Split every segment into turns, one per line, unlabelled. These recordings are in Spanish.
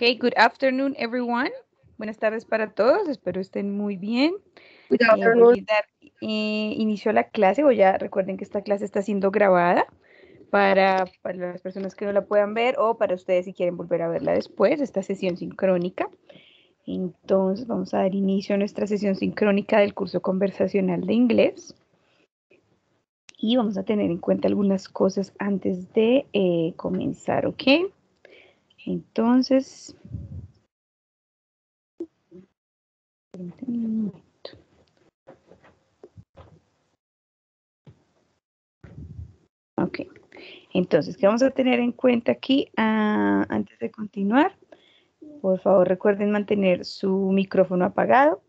Okay, good afternoon, everyone. Buenas tardes para todos, espero estén muy bien.
Good
Eh,
afternoon.
a dar eh, inicio a la clase, o ya recuerden que esta clase está siendo grabada para, para las personas que no la puedan ver o para ustedes si quieren volver a verla después, esta sesión sincrónica. Entonces vamos a dar inicio a nuestra sesión sincrónica del curso conversacional de inglés. Y vamos a tener en cuenta algunas cosas antes de eh, comenzar, ¿ok? Entonces. Ok, entonces, ¿qué vamos a tener en cuenta aquí Ah, antes de continuar? Por favor, recuerden mantener su micrófono apagado.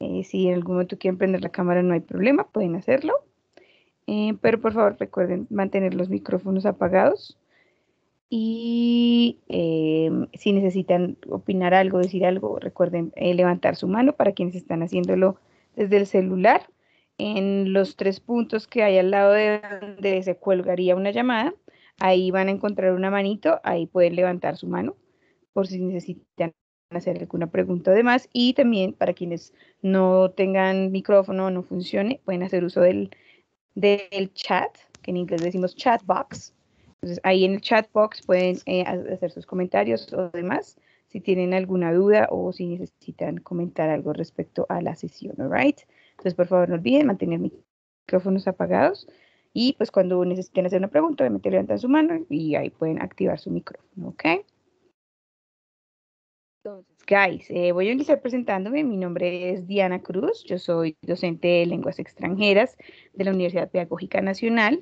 Eh, si en algún momento quieren prender la cámara, no hay problema, pueden hacerlo. Eh, pero por favor, recuerden mantener los micrófonos apagados. Y eh, si necesitan opinar algo, decir algo, recuerden eh, levantar su mano para quienes están haciéndolo desde el celular. En los tres puntos que hay al lado de donde se colgaría una llamada, ahí van a encontrar una manito, ahí pueden levantar su mano por si necesitan hacer alguna pregunta además. Y también para quienes no tengan micrófono o no funcione, pueden hacer uso del, del chat, que en inglés decimos chat box. Entonces ahí en el chat box pueden eh, ha- hacer sus comentarios o demás si tienen alguna duda o si necesitan comentar algo respecto a la sesión, ¿alright? Entonces por favor no olviden mantener micrófonos apagados y pues cuando necesiten hacer una pregunta, obviamente levantan su mano y ahí pueden activar su micrófono, ¿ok? Entonces, guys, eh, voy a iniciar presentándome. Mi nombre es Diana Cruz. Yo soy docente de lenguas extranjeras de la Universidad Pedagógica Nacional.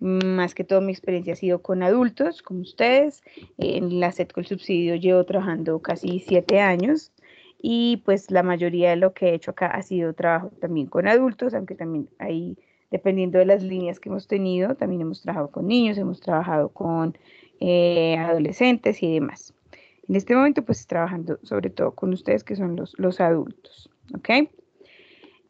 Más que todo mi experiencia ha sido con adultos, como ustedes. En la SET con subsidio llevo trabajando casi siete años y pues la mayoría de lo que he hecho acá ha sido trabajo también con adultos, aunque también ahí, dependiendo de las líneas que hemos tenido, también hemos trabajado con niños, hemos trabajado con eh, adolescentes y demás. En este momento, pues trabajando sobre todo con ustedes que son los, los adultos, ¿ok?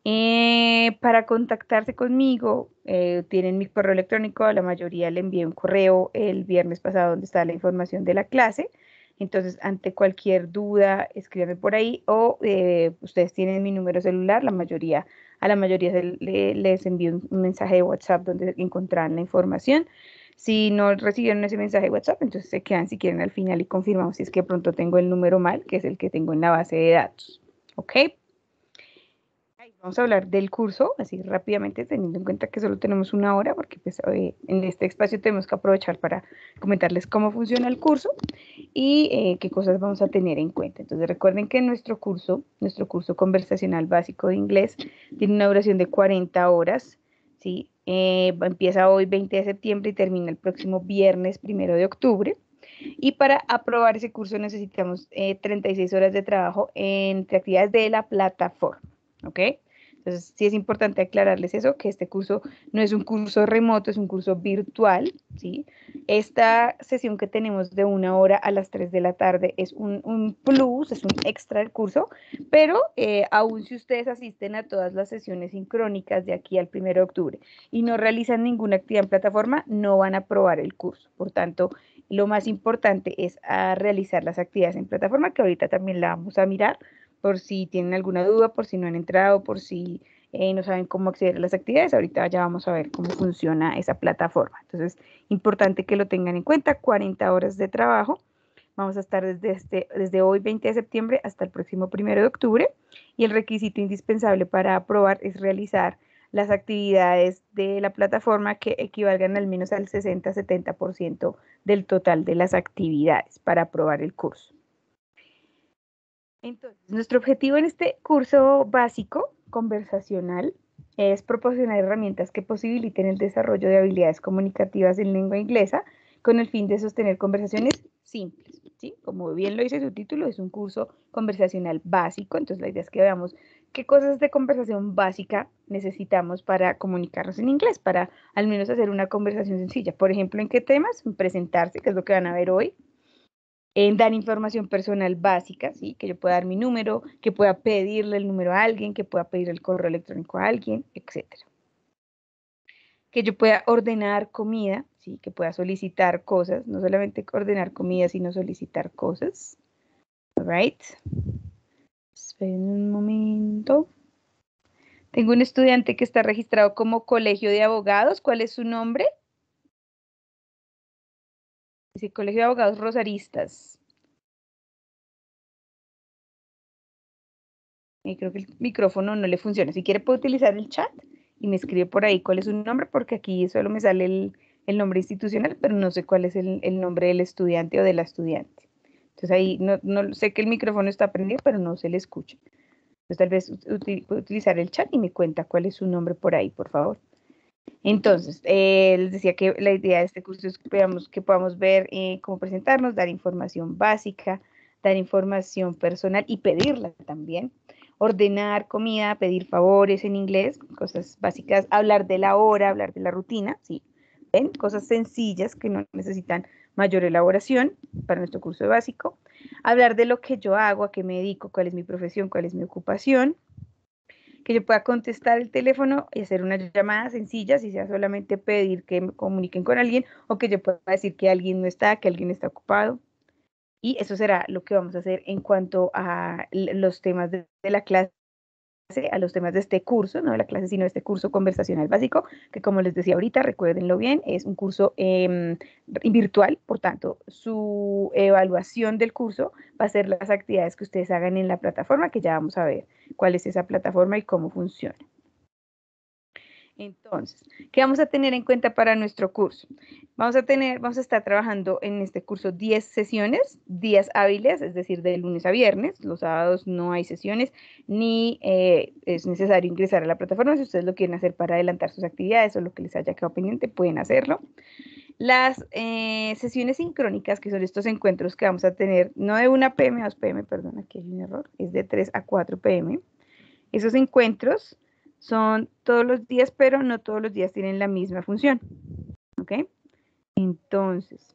Eh, para contactarse conmigo, eh, tienen mi correo electrónico, a la mayoría le envié un correo el viernes pasado donde está la información de la clase. Entonces, ante cualquier duda, escríbanme por ahí o eh, ustedes tienen mi número celular, la mayoría, a la mayoría le- les envío un, un mensaje de WhatsApp donde encontrarán la información. Si no recibieron ese mensaje de WhatsApp, entonces se quedan si quieren al final y confirmamos si es que pronto tengo el número mal, que es el que tengo en la base de datos. ¿Ok? Vamos a hablar del curso, así rápidamente, teniendo en cuenta que solo tenemos una hora, porque pues, eh, en este espacio tenemos que aprovechar para comentarles cómo funciona el curso y eh, qué cosas vamos a tener en cuenta. Entonces recuerden que nuestro curso, nuestro curso conversacional básico de inglés, tiene una duración de 40 horas, ¿sí? Eh, empieza hoy 20 de septiembre y termina el próximo viernes primero de octubre. Y para aprobar ese curso necesitamos eh, 36 horas de trabajo entre actividades de la plataforma, ¿ok? Entonces, sí es importante aclararles eso, que este curso no es un curso remoto, es un curso virtual, ¿sí? Esta sesión que tenemos de una hora a las 3 de la tarde es un, plus, es un extra del curso, pero eh, aún si ustedes asisten a todas las sesiones sincrónicas de aquí al 1 de octubre y no realizan ninguna actividad en plataforma, no van a aprobar el curso. Por tanto, lo más importante es a realizar las actividades en plataforma, que ahorita también la vamos a mirar por si tienen alguna duda, por si no han entrado, por si eh, no saben cómo acceder a las actividades. Ahorita ya vamos a ver cómo funciona esa plataforma. Entonces, importante que lo tengan en cuenta, 40 horas de trabajo. Vamos a estar desde, este, desde hoy, 20 de septiembre, hasta el próximo 1 de octubre. Y el requisito indispensable para aprobar es realizar las actividades de la plataforma que equivalgan al menos al 60-70% del total de las actividades para aprobar el curso. Entonces, nuestro objetivo en este curso básico conversacional es proporcionar herramientas que posibiliten el desarrollo de habilidades comunicativas en lengua inglesa con el fin de sostener conversaciones simples. ¿sí? Como bien lo dice su título, es un curso conversacional básico, entonces la idea es que veamos qué cosas de conversación básica necesitamos para comunicarnos en inglés, para al menos hacer una conversación sencilla. Por ejemplo, ¿en qué temas? En presentarse, que es lo que van a ver hoy, en dar información personal básica, ¿sí? que yo pueda dar mi número, que pueda pedirle el número a alguien, que pueda pedir el correo electrónico a alguien, etc. Que yo pueda ordenar comida, ¿sí? que pueda solicitar cosas, no solamente ordenar comida, sino solicitar cosas. right. Esperen un momento. Tengo un estudiante que está registrado como Colegio de Abogados. ¿Cuál es su nombre? Dice Colegio de Abogados Rosaristas. Creo que el micrófono no le funciona. Si quiere puede utilizar el chat y me escribe por ahí cuál es su nombre, porque aquí solo me sale el, nombre institucional, pero no sé cuál es el, nombre del estudiante o de la estudiante. Entonces ahí no, sé que el micrófono está prendido, pero no se le escucha. Entonces tal vez puede utilizar el chat y me cuenta cuál es su nombre por ahí, por favor. Entonces, eh, les decía que la idea de este curso es que, podamos ver eh, cómo presentarnos, dar información básica, dar información personal y pedirla también. Ordenar comida, pedir favores en inglés, cosas básicas, hablar de la hora, hablar de la rutina, sí. ¿Ven? Cosas sencillas que no necesitan mayor elaboración para nuestro curso básico hablar de lo que yo hago, a qué me dedico, cuál es mi profesión, cuál es mi ocupación, que yo pueda contestar el teléfono y hacer una llamada sencilla, si sea solamente pedir que me comuniquen con alguien o que yo pueda decir que alguien no está, que alguien está ocupado. Y eso será lo que vamos a hacer en cuanto a los temas de, de la clase a los temas de este curso, no de la clase, sino de este curso conversacional básico, que como les decía ahorita, recuérdenlo bien, es un curso em, virtual, por tanto, su evaluación del curso va a ser las actividades que ustedes hagan en la plataforma, que ya vamos a ver cuál es esa plataforma y cómo funciona. Entonces, ¿qué vamos a tener en cuenta para nuestro curso? Vamos a tener, vamos a estar trabajando en este curso 10 sesiones, días hábiles, es decir, de lunes a viernes. Los sábados no hay sesiones, ni eh, es necesario ingresar a la plataforma. Si ustedes lo quieren hacer para adelantar sus actividades o lo que les haya quedado pendiente, pueden hacerlo. Las eh, sesiones sincrónicas, que son estos encuentros que vamos a tener, no de 1 pm a 2 pm, perdón, aquí hay un error, es de 3 a 4 pm. Esos encuentros son todos los días, pero no todos los días tienen la misma función. ¿Ok? Entonces,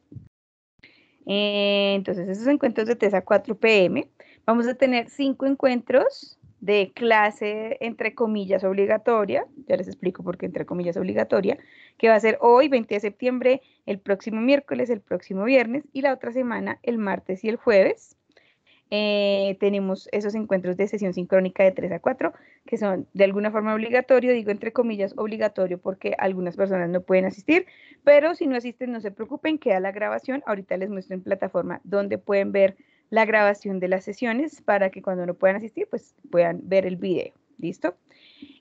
eh, entonces esos encuentros de 3 a 4 pm, vamos a tener cinco encuentros de clase, entre comillas, obligatoria, ya les explico por qué entre comillas obligatoria, que va a ser hoy, 20 de septiembre, el próximo miércoles, el próximo viernes y la otra semana, el martes y el jueves. Eh, tenemos esos encuentros de sesión sincrónica de 3 a 4, que son de alguna forma obligatorio, digo entre comillas obligatorio porque algunas personas no pueden asistir, pero si no asisten no se preocupen, queda la grabación. Ahorita les muestro en plataforma donde pueden ver la grabación de las sesiones para que cuando no puedan asistir, pues puedan ver el video. ¿Listo?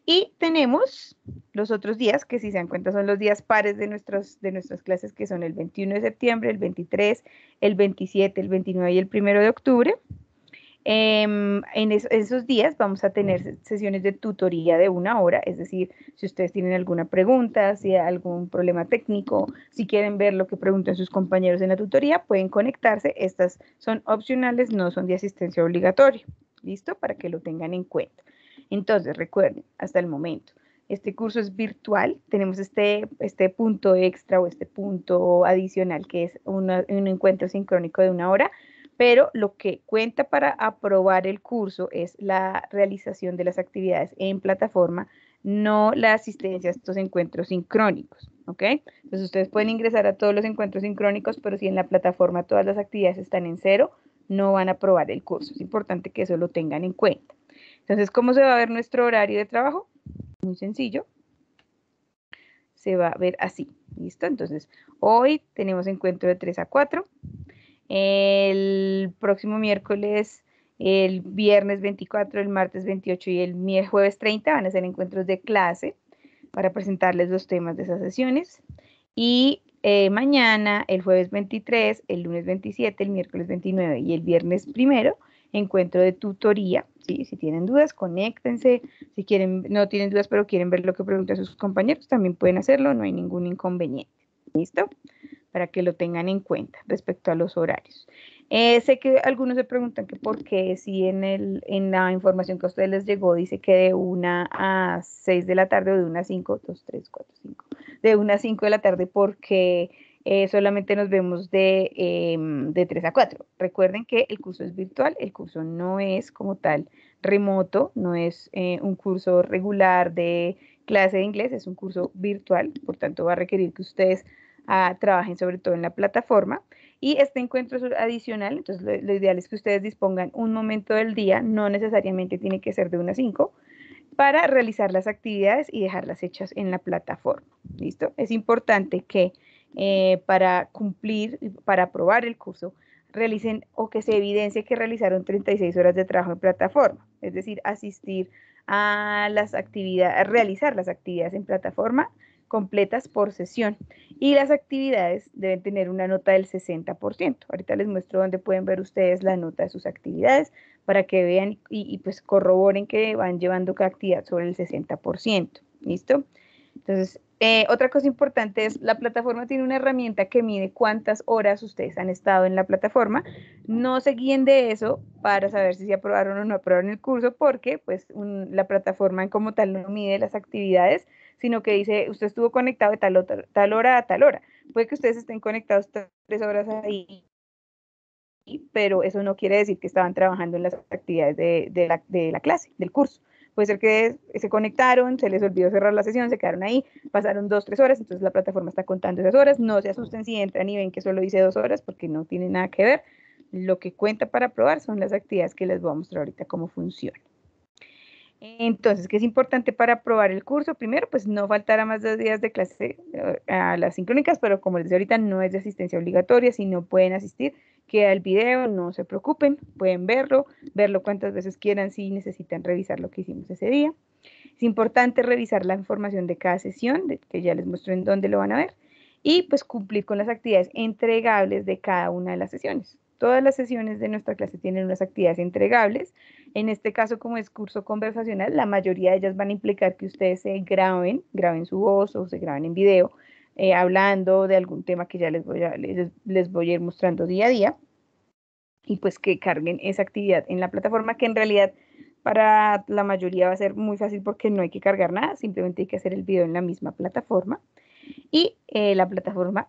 Y tenemos los otros días, que si se dan cuenta son los días pares de, nuestros, de nuestras clases, que son el 21 de septiembre, el 23, el 27, el 29 y el 1 de octubre. Em, en esos días vamos a tener sesiones de tutoría de una hora, es decir, si ustedes tienen alguna pregunta, si hay algún problema técnico, si quieren ver lo que preguntan sus compañeros en la tutoría, pueden conectarse. Estas son opcionales, no son de asistencia obligatoria. ¿Listo? Para que lo tengan en cuenta. Entonces, recuerden, hasta el momento, este curso es virtual, tenemos este, este punto extra o este punto adicional que es un encuentro sincrónico de una hora, pero lo que cuenta para aprobar el curso es la realización de las actividades en plataforma, no la asistencia a estos encuentros sincrónicos, ¿ok? Entonces ustedes pueden ingresar a todos los encuentros sincrónicos, pero si en la plataforma todas las actividades están en cero, no van a aprobar el curso. Es importante que eso lo tengan en cuenta. Entonces, ¿cómo se va a ver nuestro horario de trabajo? Muy sencillo. Se va a ver así, ¿listo? Entonces, hoy tenemos encuentro de 3 a 4. El próximo miércoles, el viernes 24, el martes 28 y el jueves 30 van a ser encuentros de clase para presentarles los temas de esas sesiones. Y eh, mañana, el jueves 23, el lunes 27, el miércoles 29 y el viernes primero, encuentro de tutoría. ¿sí? Si tienen dudas, conéctense. Si quieren, no tienen dudas, pero quieren ver lo que preguntan sus compañeros, también pueden hacerlo, no hay ningún inconveniente. ¿Listo? Para que lo tengan en cuenta respecto a los horarios. Eh, sé que algunos se preguntan que por qué si en, el, en la información que a ustedes les llegó dice que de 1 a 6 de la tarde o de 1 a 5, 2, 3, 4, 5, de 1 a 5 de la tarde porque eh, solamente nos vemos de, em, de 3 a 4. Recuerden que el curso es virtual, el curso no es como tal remoto, no es eh, un curso regular de clase de inglés, es un curso virtual, por tanto va a requerir que ustedes ah, trabajen sobre todo en la plataforma Y este encuentro es adicional, entonces lo, ideal es que ustedes dispongan un momento del día, no necesariamente tiene que ser de una a 5, para realizar las actividades y dejarlas hechas en la plataforma. ¿Listo? Es importante que eh, para cumplir, para aprobar el curso, realicen o que se evidencie que realizaron 36 horas de trabajo en plataforma, es decir, asistir a las actividades, realizar las actividades en plataforma completas por sesión. Y las actividades deben tener una nota del 60%. Ahorita les muestro dónde pueden ver ustedes la nota de sus actividades para que vean y, pues corroboren que van llevando cada actividad sobre el 60%. ¿Listo? Entonces, eh, otra cosa importante es la plataforma tiene una herramienta que mide cuántas horas ustedes han estado en la plataforma. No se guíen de eso para saber si se aprobaron o no aprobaron el curso, porque pues la plataforma como tal no mide las actividades, sino que dice, usted estuvo conectado de tal, tal hora a tal hora. Puede que ustedes estén conectados tres horas ahí, pero eso no quiere decir que estaban trabajando en las actividades de, la, clase, del curso. Puede ser que se conectaron, se les olvidó cerrar la sesión, se quedaron ahí, pasaron dos, tres horas, entonces la plataforma está contando esas horas. No se asusten si entran y ven que solo hice dos horas porque no tiene nada que ver. Lo que cuenta para probar son las actividades que les voy a mostrar ahorita cómo funciona. Entonces, ¿qué es importante para aprobar el curso? Primero, pues no faltará más dos días de clase eh, a las sincrónicas, pero como les decía ahorita, no es de asistencia obligatoria, si no pueden asistir, queda el video, no se preocupen, pueden verlo, verlo cuantas veces quieran si necesitan revisar lo que hicimos ese día. Es importante revisar la información de cada sesión, que ya les muestro en dónde lo van a ver, y pues cumplir con las actividades entregables de cada una de las sesiones. Todas las sesiones de nuestra clase tienen unas actividades entregables. En este caso, como es curso conversacional, la mayoría de ellas van a implicar que ustedes se graben, graben su voz o se graben en video, eh, hablando de algún tema que ya les voy, a, les, voy a ir mostrando día a día. Y pues que carguen esa actividad en la plataforma, que en realidad para la mayoría va a ser muy fácil porque no hay que cargar nada, simplemente hay que hacer el video en la misma plataforma. Y eh, la plataforma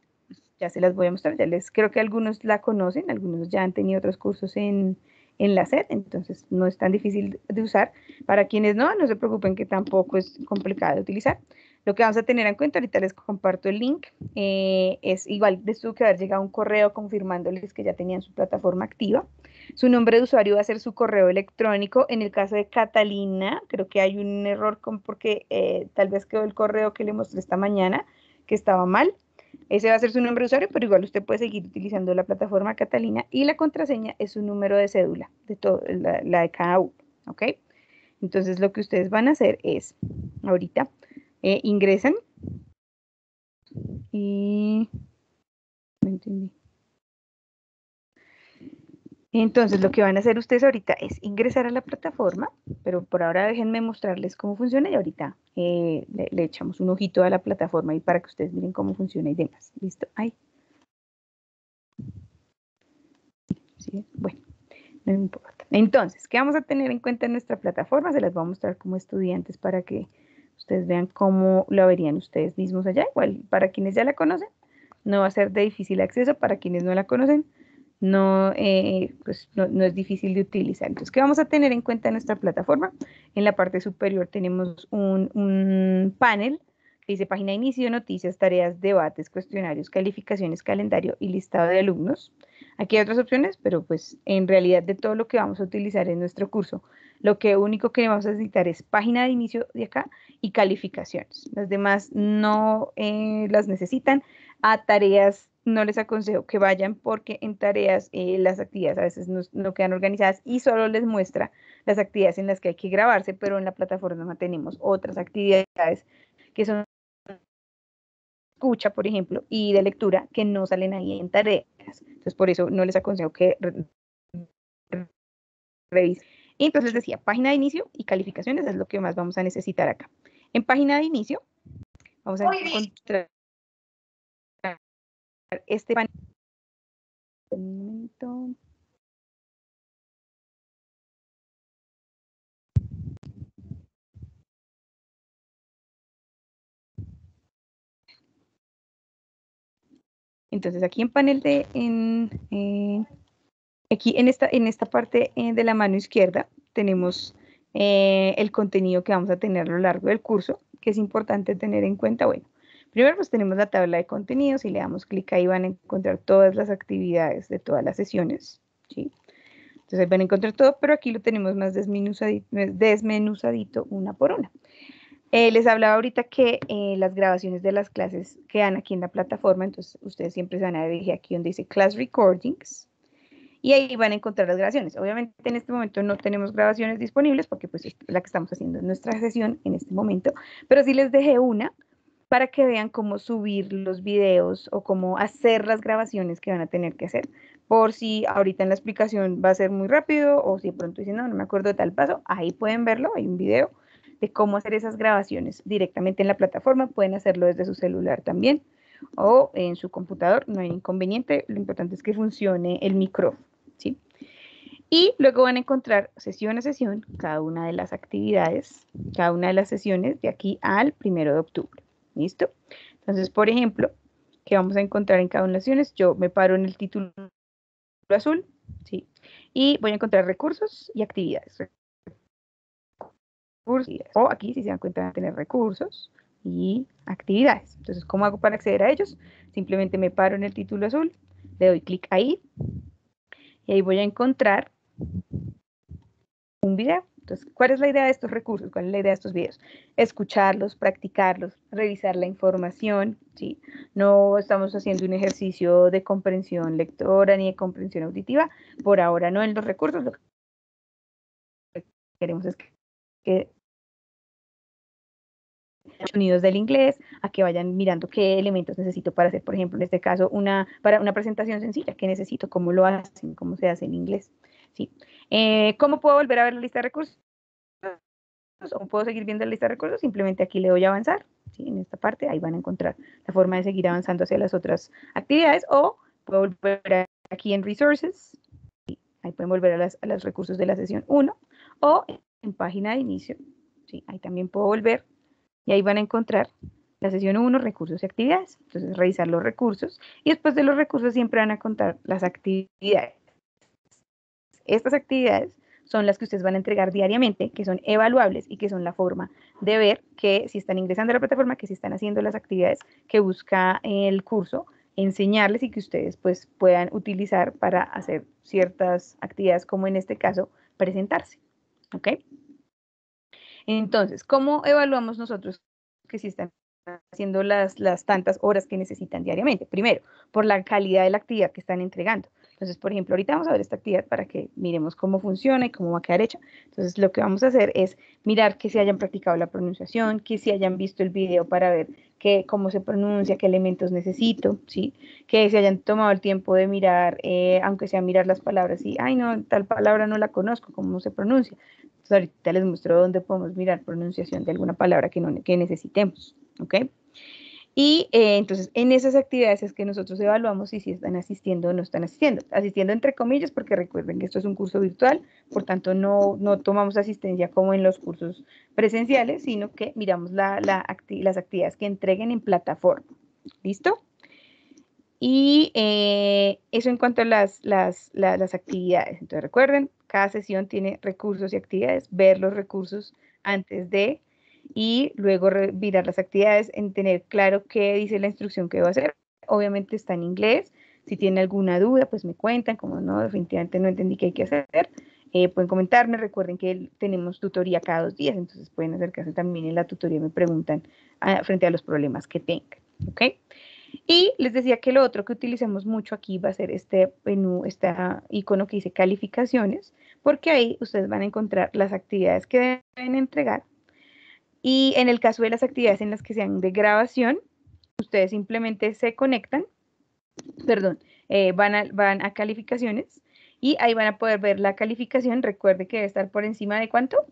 ya se las voy a mostrar, ya les creo que algunos la conocen, algunos ya han tenido otros cursos en, la SED, entonces no es tan difícil de usar. Para quienes no, no se preocupen que tampoco es complicado de utilizar. Lo que vamos a tener en cuenta, ahorita les comparto el link, eh, es igual, les tuvo que haber llegado un correo confirmándoles que ya tenían su plataforma activa. Su nombre de usuario va a ser su correo electrónico. En el caso de Catalina, creo que hay un error con, porque eh, tal vez quedó el correo que le mostré esta mañana, que estaba mal. Ese va a ser su nombre de usuario, pero igual usted puede seguir utilizando la plataforma Catalina y la contraseña es su número de cédula, de todo, la, de cada uno, ¿ok? Entonces lo que ustedes van a hacer es, ahorita, eh, ingresan y... No entendí. Entonces, lo que van a hacer ustedes ahorita es ingresar a la plataforma, pero por ahora déjenme mostrarles cómo funciona y ahorita eh, le, echamos un ojito a la plataforma y para que ustedes miren cómo funciona y demás. ¿Listo? Ahí. ¿Sí? Bueno, no importa. Entonces, ¿qué vamos a tener en cuenta en nuestra plataforma? Se las voy a mostrar como estudiantes para que ustedes vean cómo lo verían ustedes mismos allá. Igual, para quienes ya la conocen, no va a ser de difícil acceso. Para quienes no la conocen, no, eh, pues no, es difícil de utilizar. Entonces, ¿qué vamos a tener en cuenta en nuestra plataforma? En la parte superior tenemos un, panel que dice página de inicio, noticias, tareas, debates, cuestionarios, calificaciones, calendario y listado de alumnos. Aquí hay otras opciones, pero pues en realidad de todo lo que vamos a utilizar en nuestro curso, lo que único que vamos a necesitar es página de inicio de acá y calificaciones. Las demás no eh, las necesitan. A tareas no les aconsejo que vayan porque en tareas eh, las actividades a veces no, quedan organizadas y solo les muestra las actividades en las que hay que grabarse, pero en la plataforma tenemos otras actividades que son escucha, por ejemplo, y de lectura que no salen ahí en tareas. Entonces, por eso no les aconsejo que revisen. Entonces les decía, página de inicio y calificaciones es lo que más vamos a necesitar acá. En página de inicio vamos a encontrar este panel. Entonces aquí en panel de, en, aquí en esta, en esta parte eh, de la mano izquierda tenemos eh, el contenido que vamos a tener a lo largo del curso, que es importante tener en cuenta. Bueno, Primero pues tenemos la tabla de contenidos y le damos clic ahí van a encontrar todas las actividades de todas las sesiones. ¿sí? Entonces ahí van a encontrar todo, pero aquí lo tenemos más desmenuzadito, desmenuzadito una por una. Eh, les hablaba ahorita que eh, las grabaciones de las clases quedan aquí en la plataforma, entonces ustedes siempre se van a dirigir aquí donde dice Class Recordings y ahí van a encontrar las grabaciones. Obviamente en este momento no tenemos grabaciones disponibles porque pues es la que estamos haciendo en nuestra sesión en este momento, pero sí les dejé una para que vean cómo subir los videos o cómo hacer las grabaciones que van a tener que hacer. Por si ahorita en la explicación va a ser muy rápido o si de pronto dicen, no, no me acuerdo de tal paso, ahí pueden verlo, hay un video de cómo hacer esas grabaciones directamente en la plataforma. Pueden hacerlo desde su celular también o en su computador, no hay inconveniente. Lo importante es que funcione el micrófono, ¿sí? Y luego van a encontrar sesión a sesión cada una de las actividades, cada una de las sesiones de aquí al primero de octubre. ¿Listo? Entonces, por ejemplo, ¿qué vamos a encontrar en cada una de las sesiones? Yo me paro en el título azul, ¿sí? Y voy a encontrar recursos y actividades o aquí, si se dan cuenta, van a tener recursos y actividades. Entonces, ¿cómo hago para acceder a ellos? Simplemente me paro en el título azul, le doy clic ahí y ahí voy a encontrar un video. Entonces, ¿cuál es la idea de estos recursos? ¿Cuál es la idea de estos videos? Escucharlos, practicarlos, revisar la información, ¿sí? No estamos haciendo un ejercicio de comprensión lectora ni de comprensión auditiva. Por ahora no en los recursos. Lo que queremos es que unidos del inglés, a que vayan mirando qué elementos necesito para hacer, por ejemplo, en este caso, una, para una presentación sencilla, qué necesito, cómo lo hacen, cómo se hace en inglés. ¿sí? Eh, ¿Cómo puedo volver a ver la lista de recursos? ¿O puedo seguir viendo la lista de recursos? Simplemente aquí le doy a avanzar, ¿sí? en esta parte, ahí van a encontrar la forma de seguir avanzando hacia las otras actividades, o puedo volver aquí en Resources, ahí pueden volver a, las, los recursos de la sesión 1, o en página de inicio, ¿sí? ahí también puedo volver y ahí van a encontrar la sesión 1, recursos y actividades. Entonces, revisar los recursos y después de los recursos siempre van a contar las actividades. Estas actividades son las que ustedes van a entregar diariamente, que son evaluables y que son la forma de ver que si están ingresando a la plataforma, que si están haciendo las actividades que busca el curso, enseñarles y que ustedes pues puedan utilizar para hacer ciertas actividades como en este caso presentarse. ¿Ok? Entonces, ¿cómo evaluamos nosotros que si están haciendo las, las tantas horas que necesitan diariamente? Primero, por la calidad de la actividad que están entregando. Entonces, por ejemplo, ahorita vamos a ver esta actividad para que miremos cómo funciona y cómo va a quedar hecha. Entonces, lo que vamos a hacer es mirar que se hayan practicado la pronunciación, que se hayan visto el video para ver que, cómo se pronuncia, qué elementos necesito, ¿sí? Que se hayan tomado el tiempo de mirar, eh, aunque sea mirar las palabras y, ay, no, tal palabra no la conozco, cómo se pronuncia. Entonces, ahorita les muestro dónde podemos mirar pronunciación de alguna palabra que, no, que necesitemos, ¿ok? Y eh, entonces en esas actividades es que nosotros evaluamos si, si están asistiendo o no están asistiendo. Asistiendo entre comillas porque recuerden que esto es un curso virtual, por tanto no, no tomamos asistencia como en los cursos presenciales, sino que miramos la, la las actividades que entreguen en plataforma. ¿Listo? Y eh, eso en cuanto a las, las, las actividades. Entonces recuerden, cada sesión tiene recursos y actividades, ver los recursos antes de y luego mirar las actividades, en tener claro qué dice la instrucción que va a hacer. Obviamente está en inglés. Si tiene alguna duda, pues me cuentan, como no, definitivamente no entendí qué hay que hacer. Eh, pueden comentarme, recuerden que tenemos tutoría cada dos días, entonces pueden acercarse también en la tutoría, me preguntan ah, frente a los problemas que tengan, ¿ok? Y les decía que lo otro que utilicemos mucho aquí va a ser este menú, este icono que dice calificaciones, porque ahí ustedes van a encontrar las actividades que deben entregar y en el caso de las actividades en las que sean de grabación, ustedes simplemente se conectan, perdón, eh, van, a, van a calificaciones y ahí van a poder ver la calificación. Recuerde que debe estar por encima de cuánto.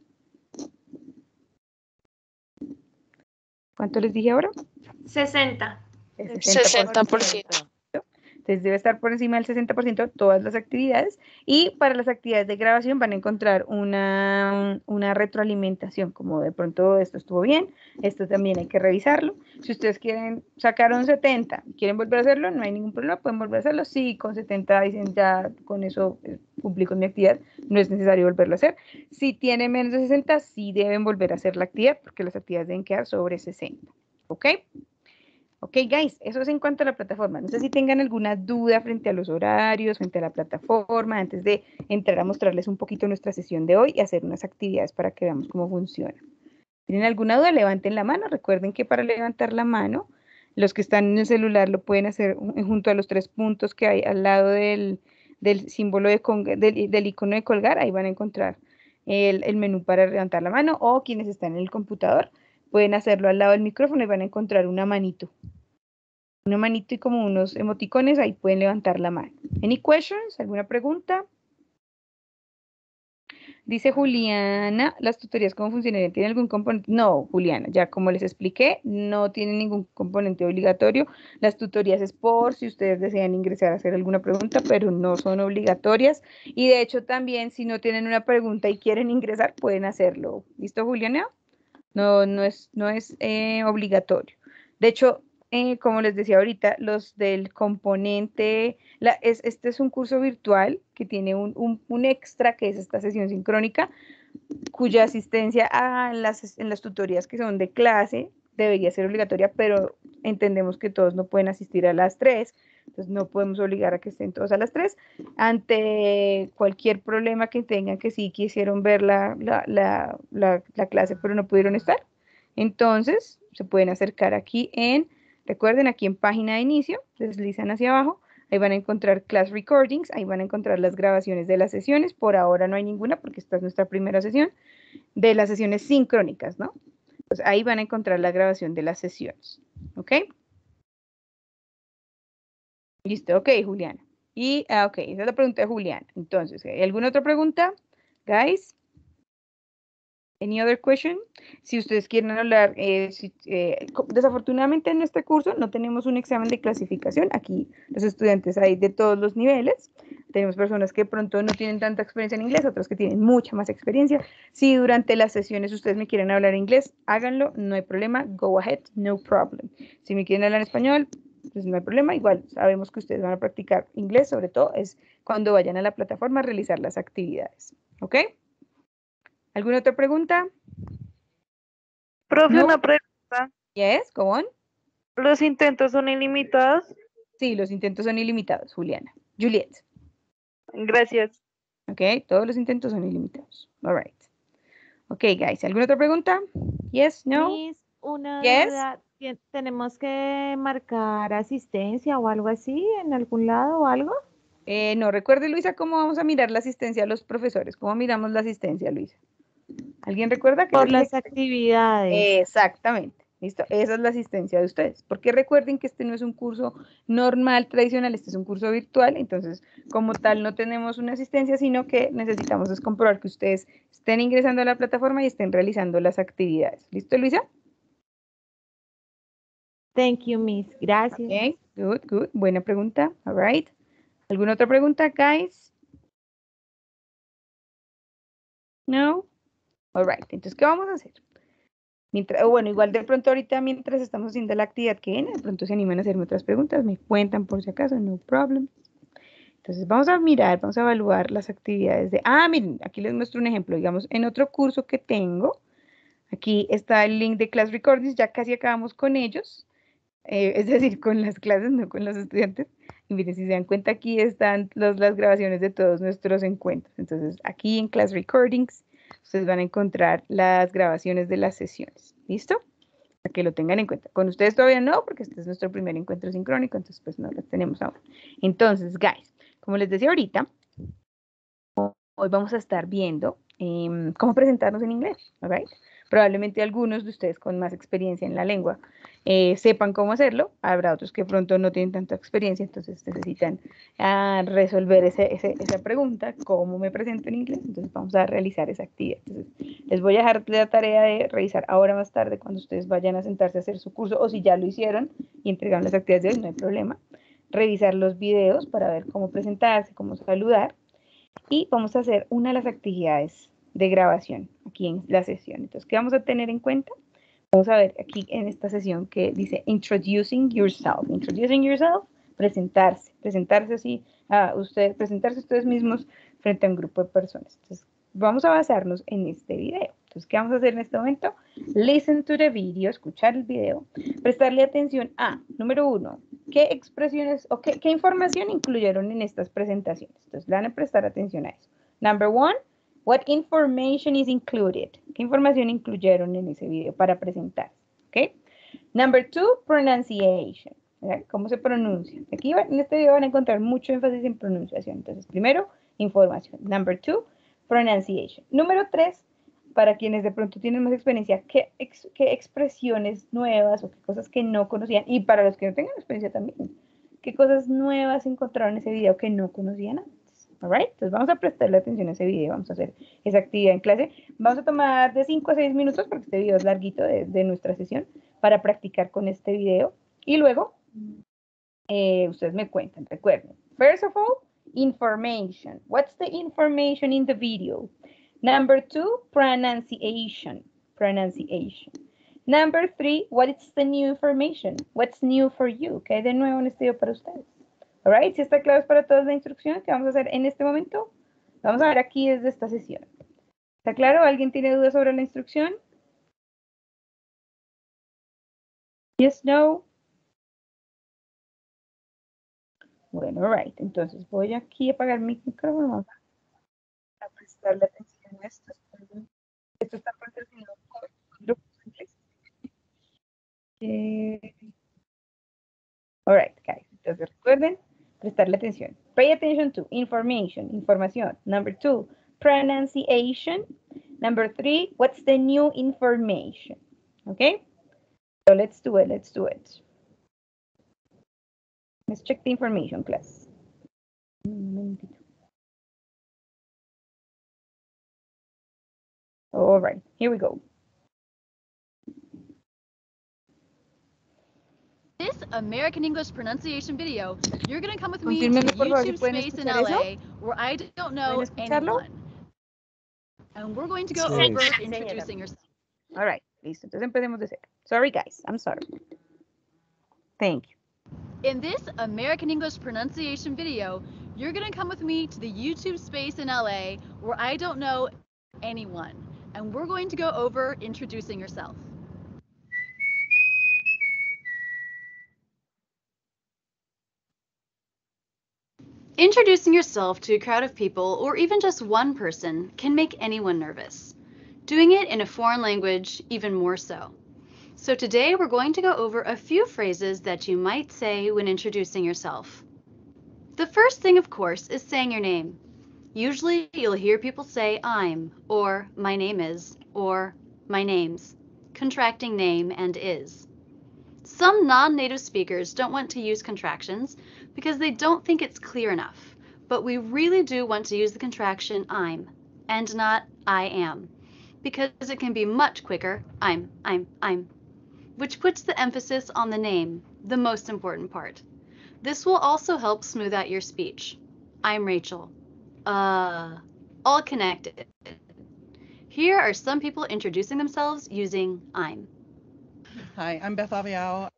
¿Cuánto les dije ahora?
60.
60%. 60%.
Entonces debe estar por encima del 60% todas las actividades y para las actividades de grabación van a encontrar una, una retroalimentación, como de pronto esto estuvo bien, esto también hay que revisarlo. Si ustedes quieren sacar un 70, quieren volver a hacerlo, no hay ningún problema, pueden volver a hacerlo. Si con 70 dicen ya con eso eh, cumplí con mi actividad, no es necesario volverlo a hacer. Si tienen menos de 60, sí deben volver a hacer la actividad porque las actividades deben quedar sobre 60. ¿Ok? Ok, guys, eso es en cuanto a la plataforma. No sé si tengan alguna duda frente a los horarios, frente a la plataforma, antes de entrar a mostrarles un poquito nuestra sesión de hoy y hacer unas actividades para que veamos cómo funciona. ¿Tienen alguna duda? Levanten la mano. Recuerden que para levantar la mano, los que están en el celular lo pueden hacer junto a los tres puntos que hay al lado del, símbolo de del, icono de colgar. Ahí van a encontrar el menú para levantar la mano o quienes están en el computador pueden hacerlo al lado del micrófono y van a encontrar una manito. Una manito y como unos emoticones, ahí pueden levantar la mano. Any questions? ¿Alguna pregunta? Dice Juliana, las tutorías cómo funcionarían, ¿tiene algún componente? No, Juliana, ya como les expliqué, no tiene ningún componente obligatorio. Las tutorías es por si ustedes desean ingresar a hacer alguna pregunta, pero no son obligatorias. Y de hecho también si no tienen una pregunta y quieren ingresar, pueden hacerlo. ¿Listo, Juliana? No, no es, no es eh, obligatorio. De hecho, eh, como les decía ahorita, los del componente, es, este es un curso virtual que tiene un, un, extra, que es esta sesión sincrónica, cuya asistencia a las, en las tutorías que son de clase debería ser obligatoria, pero entendemos que todos no pueden asistir a las tres, entonces no podemos obligar a que estén todos a las tres. Ante cualquier problema que tengan, que sí quisieron ver la, la, la clase, pero no pudieron estar, entonces se pueden acercar aquí en Recuerden, aquí en página de inicio, deslizan hacia abajo, ahí van a encontrar class recordings, ahí van a encontrar las grabaciones de las sesiones. Por ahora no hay ninguna porque esta es nuestra primera sesión de las sesiones sincrónicas, ¿no? Pues ahí van a encontrar la grabación de las sesiones, ¿ok? Listo, ok, Juliana. Y, ah, ok, esa es la pregunta de Juliana. Entonces, ¿hay alguna otra pregunta? Guys? Any other question? Si ustedes quieren hablar, eh, eh, desafortunadamente en este curso no tenemos un examen de clasificación. Aquí los estudiantes hay de todos los niveles. Tenemos personas que pronto no tienen tanta experiencia en inglés, otros que tienen mucha más experiencia. Si durante las sesiones ustedes me quieren hablar inglés, háganlo, no hay problema. Go ahead, no problem. Si me quieren hablar español, pues no hay problema. Igual sabemos que ustedes van a practicar inglés, sobre todo es cuando vayan a la plataforma a realizar las actividades. ¿Ok? ¿Alguna otra pregunta?
Profe, una pregunta.
Yes, go on.
¿Los intentos son ilimitados?
Sí, los intentos son ilimitados, Juliana. Juliet.
Gracias.
Ok, todos los intentos son ilimitados. All right. Ok, guys, ¿alguna otra pregunta? Yes, no.
Una yes. ¿Tenemos que marcar asistencia o algo así en algún lado o algo?
Eh, no, recuerde, Luisa, cómo vamos a mirar la asistencia a los profesores. ¿Cómo miramos la asistencia, Luisa? ¿Alguien recuerda que?
Por las actividades.
Exactamente. Listo, esa es la asistencia de ustedes. Porque recuerden que este no es un curso normal, tradicional, este es un curso virtual, entonces como tal no tenemos una asistencia, sino que necesitamos es comprobar que ustedes estén ingresando a la plataforma y estén realizando las actividades. ¿Listo, Luisa?
Thank you, Miss. Gracias.
Okay, good, good. Buena pregunta. All right. ¿Alguna otra pregunta, guys? No? All right, entonces, ¿qué vamos a hacer? Mientras, bueno, igual de pronto ahorita mientras estamos haciendo la actividad que viene, de pronto se animan a hacerme otras preguntas, me cuentan por si acaso, no problem. Entonces vamos a mirar, vamos a evaluar las actividades de, ah, miren, aquí les muestro un ejemplo, digamos, en otro curso que tengo, aquí está el link de Class Recordings, ya casi acabamos con ellos, eh, es decir, con las clases, no con los estudiantes. Y miren, si se dan cuenta, aquí están las grabaciones de todos nuestros encuentros. Entonces, aquí en Class Recordings, ustedes van a encontrar las grabaciones de las sesiones. ¿Listo? Para que lo tengan en cuenta. Con ustedes todavía no, porque este es nuestro primer encuentro sincrónico, entonces pues no las tenemos aún. Entonces, guys, como les decía ahorita, hoy vamos a estar viendo em, cómo presentarnos en inglés, ¿ok? Probablemente algunos de ustedes con más experiencia en la lengua eh, sepan cómo hacerlo. Habrá otros que pronto no tienen tanta experiencia, entonces necesitan ah, resolver esa pregunta, ¿cómo me presento en inglés? Entonces vamos a realizar esa actividad. Les voy a dejar la tarea de revisar ahora más tarde cuando ustedes vayan a sentarse a hacer su curso o si ya lo hicieron y entregaron las actividades de hoy, no hay problema. Revisar los videos para ver cómo presentarse, cómo saludar y vamos a hacer una de las actividades de grabación aquí en la sesión. Entonces, ¿qué vamos a tener en cuenta? Vamos a ver aquí en esta sesión que dice Introducing Yourself. Introducing Yourself, presentarse, presentarse así a presentarse ustedes mismos frente a un grupo de personas. Entonces, vamos a basarnos en este video. Entonces, ¿qué vamos a hacer en este momento? Listen to the video, escuchar el video, prestarle atención a, número uno, qué expresiones o qué, qué información incluyeron en estas presentaciones. Entonces, le van a prestar atención a eso. Number one, what information is included? ¿Qué información incluyeron en ese video para presentar? ¿Ok? Number two, pronunciation. ¿Cómo se pronuncia? Aquí en este video van a encontrar mucho énfasis en pronunciación. Entonces, primero, información. Number two, pronunciation. Número tres, para quienes de pronto tienen más experiencia, ¿qué, qué expresiones nuevas o qué cosas que no conocían? Y para los que no tengan experiencia también, ¿qué cosas nuevas encontraron en ese video que no conocían antes? Alright, entonces vamos a prestarle atención a ese video, vamos a hacer esa actividad en clase. Vamos a tomar de 5 a 6 minutos, porque este video es larguito de, nuestra sesión, para practicar con este video. Y luego, eh, ustedes me cuentan, recuerden. First of all, information. What's the information in the video? Number two, pronunciation. Pronunciation. Number three, what is the new information? What's new for you? ¿Qué hay de nuevo en este video para ustedes? Alright, si está claro para todos la instrucción que vamos a hacer en este momento, vamos a ver aquí desde esta sesión. ¿Está claro? ¿Alguien tiene dudas sobre la instrucción? Yes, no. Bueno, alright. Entonces voy aquí a apagar mi micrófono. A prestarle atención a esto. Esto está patrocinado por grupos ingleses. Eh, Alright, guys. Entonces recuerden prestarle atención. Pay attention to information, información. Number two, pronunciation. Number three, what's the new information? Okay? So let's do it, let's do it. Let's check the information, class. All right, here we go.
This American English pronunciation video, you're gonna come with me to the
por favor, si
YouTube space in. LA where I don't know anyone. And we're going to go
Sí.
over introducing yourself.
All right, listo. Entonces empecemos de cero. Sorry, guys, I'm sorry. Thank you.
In this American English pronunciation video, you're gonna come with me to the YouTube space in LA where I don't know anyone. And we're going to go over introducing yourself. Introducing yourself to a crowd of people or even just one person can make anyone nervous. Doing it in a foreign language, even more so. So today we're going to go over a few phrases that you might say when introducing yourself. The first thing, of course, is saying your name. Usually you'll hear people say I'm, or my name is, or my name's, contracting name and is. Some non-native speakers don't want to use contractions because they don't think it's clear enough, but we really do want to use the contraction I'm and not I am because it can be much quicker I'm, I'm, I'm, which puts the emphasis on the name, the most important part. This will also help smooth out your speech. I'm Rachel. Uh, all connected. Here are some people introducing themselves using I'm.
Hi, I'm Beth Aviao.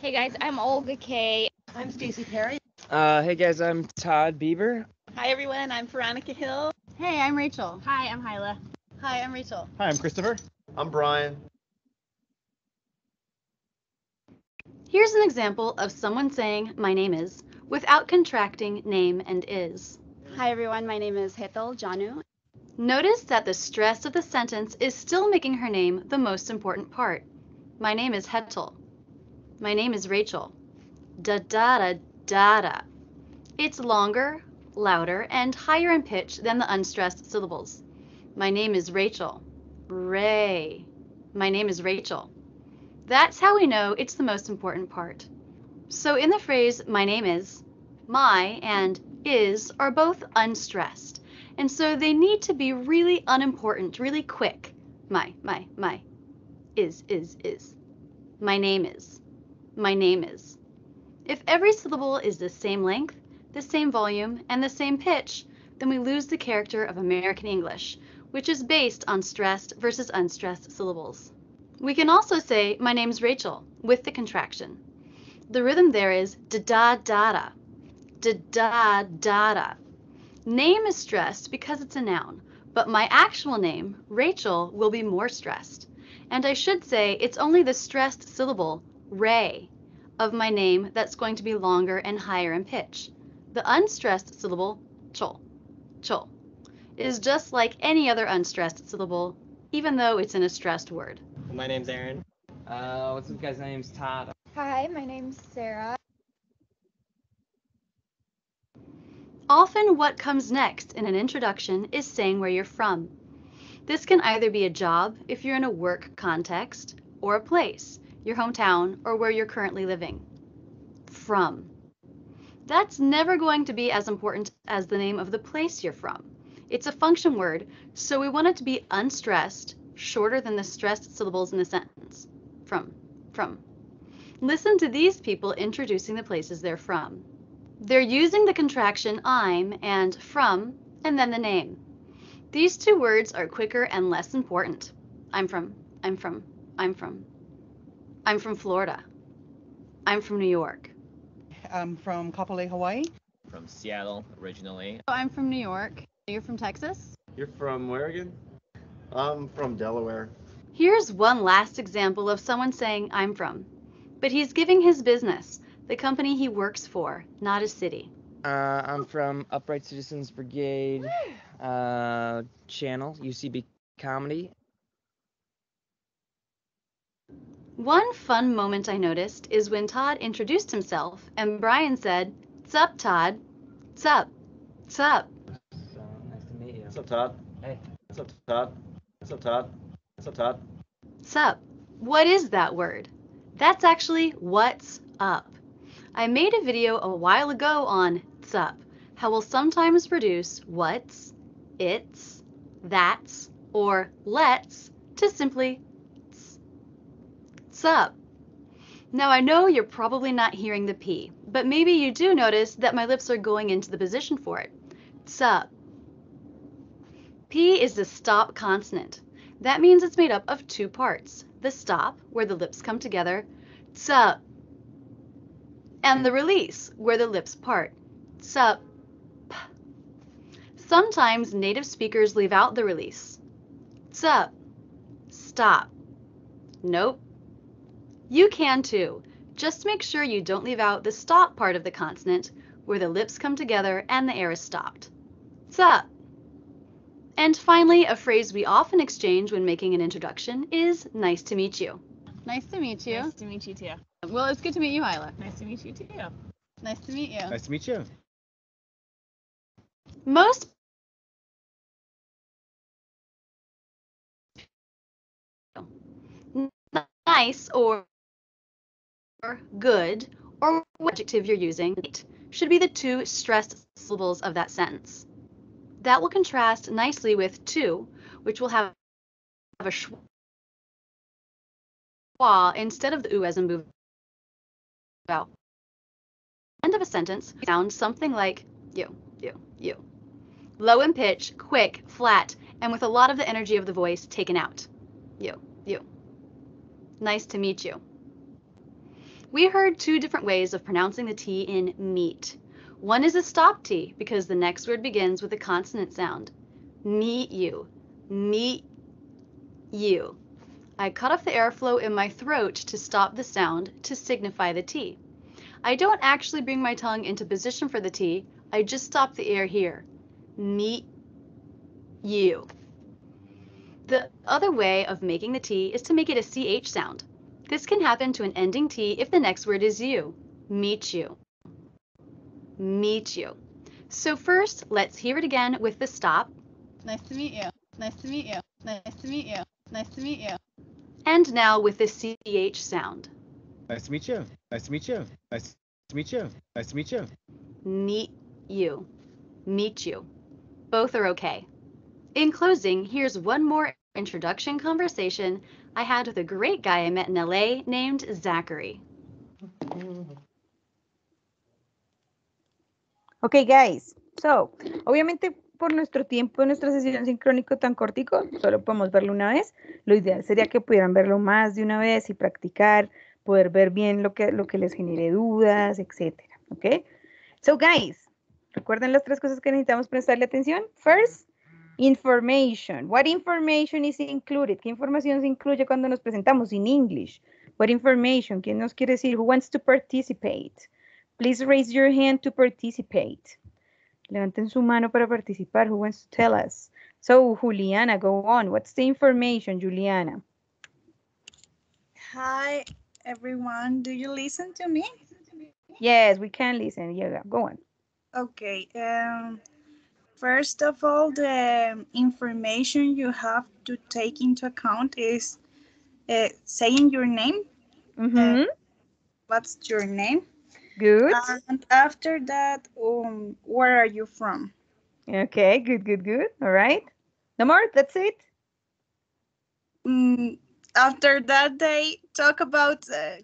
Hey guys, I'm Olga Kay.
I'm Stacey Perry.
Uh, hey guys, I'm Todd Bieber.
Hi everyone, I'm Veronica Hill.
Hey, I'm Rachel.
Hi, I'm Hyla.
Hi, I'm Rachel.
Hi, I'm Christopher.
I'm Brian.
Here's an example of someone saying my name is without contracting name and is.
Hi everyone, my name is Hetal Janu.
Notice that the stress of the sentence is still making her name the most important part. My name is Hetal. My name is Rachel. Da da da da da. It's longer, louder, and higher in pitch than the unstressed syllables. My name is Rachel. Ray. My name is Rachel. That's how we know it's the most important part. So in the phrase my name is, my and is are both unstressed. And so they need to be really unimportant, really quick. My, my, my. Is, is, is. My name is. My name is. If every syllable is the same length, the same volume, and the same pitch, then we lose the character of American English, which is based on stressed versus unstressed syllables. We can also say, my name's Rachel, with the contraction. The rhythm there is da-da-da-da, da-da-da-da. Name is stressed because it's a noun, But my actual name, Rachel, will be more stressed. And I should say it's only the stressed syllable, Ray, of my name that's going to be longer and higher in pitch. The unstressed syllable, chol, chol, is just like any other unstressed syllable, even though it's in a stressed word.
My name's Aaron. Uh, what's this guy's name's Todd.
Hi, my name's Sarah.
Often what comes next in an introduction is saying where you're from. This can either be a job if you're in a work context, or a place, your hometown, or where you're currently living. From. That's never going to be as important as the name of the place you're from. It's a function word, so we want it to be unstressed, shorter than the stressed syllables in the sentence. From, from. Listen to these people introducing the places they're from. They're using the contraction I'm and from, and then the name. These two words are quicker and less important. I'm from, I'm from, I'm from. I'm from Florida. I'm from New York.
I'm from Kapolei, Hawaii.
From Seattle originally.
I'm from New York. You're from Texas?
You're from where again? I'm from Delaware.
Here's one last example of someone saying I'm from. But he's giving his business, the company he works for, not a city.
Uh, I'm from Upright Citizens Brigade uh, channel, UCB Comedy.
One fun moment I noticed is when Todd introduced himself and Brian said, Sup, Todd? Sup? Sup?
Nice to meet you.
What's up, Todd?
Hey.
What's up, Todd? What's up, Todd? What's up, Todd?
Sup? What is that word? That's actually what's up. I made a video a while ago on sup, how we'll sometimes produce what's, it's, that's, or let's to simply sup. Now I know you're probably not hearing the P, but maybe you do notice that my lips are going into the position for it. Sup. P is the stop consonant. That means it's made up of two parts. The stop, where the lips come together, sup. And the release, where the lips part, sup. Sometimes native speakers leave out the release. Sup. Stop. Nope. You can too. Just make sure you don't leave out the stop part of the consonant, where the lips come together and the air is stopped. Sup. And finally, a phrase we often exchange when making an introduction is nice to meet you.
Nice to meet you.
Nice to meet you too.
Well, it's good to meet you, Isla.
Nice to meet you too.
Nice to meet you.
Nice to meet you.
Most nice or good or what adjective you're using should be the two stressed syllables of that sentence. That will contrast nicely with to, which will have a schwa instead of the u as in move vowel. End of a sentence sounds something like you, you, you. Low in pitch, quick, flat, and with a lot of the energy of the voice taken out. You, you. Nice to meet you. We heard two different ways of pronouncing the T in meet. One is a stop T because the next word begins with a consonant sound. Meet you, meet you. I cut off the airflow in my throat to stop the sound to signify the T. I don't actually bring my tongue into position for the T, I just stop the air here. Meet you. The other way of making the T is to make it a CH sound. This can happen to an ending T if the next word is you. Meet you. Meet you. So first, let's hear it again with the stop.
Nice to meet you. Nice to meet you. Nice to meet you. Nice to meet you.
And now with the CH sound.
Nice to meet you. Nice to meet you. Nice to meet you. Nice to meet you.
Meet you. Meet you. Both are okay. In closing, here's one more introduction conversation I had with a great guy I met in LA named Zachary.
Ok, guys. So, obviamente por nuestro tiempo, nuestra sesión sincrónico tan cortico, solo podemos verlo una vez. Lo ideal sería que pudieran verlo más de una vez y practicar, poder ver bien lo que, lo que les genere dudas, etcétera. Ok. So, guys, recuerden las tres cosas que necesitamos prestarle atención. First, Information. What information is included? ¿Qué información se incluye cuando nos presentamos in English? What information? ¿Quién nos quiere decir? Who wants to participate? Please raise your hand to participate. Levanten su mano para participar. Who wants to tell us? So, Juliana, go on. What's the information, Juliana?
Hi, everyone. Do you listen to me?
Yes, we can listen. Yeah, go on.
Okay. Um, first of all, the information you have to take into account is uh, saying your name.
Mhm.
What's your name?
Good.
And after that, um, where are you from?
Okay, good, good, good. All right. No more? That's it?
Mm, after that, they talk about uh,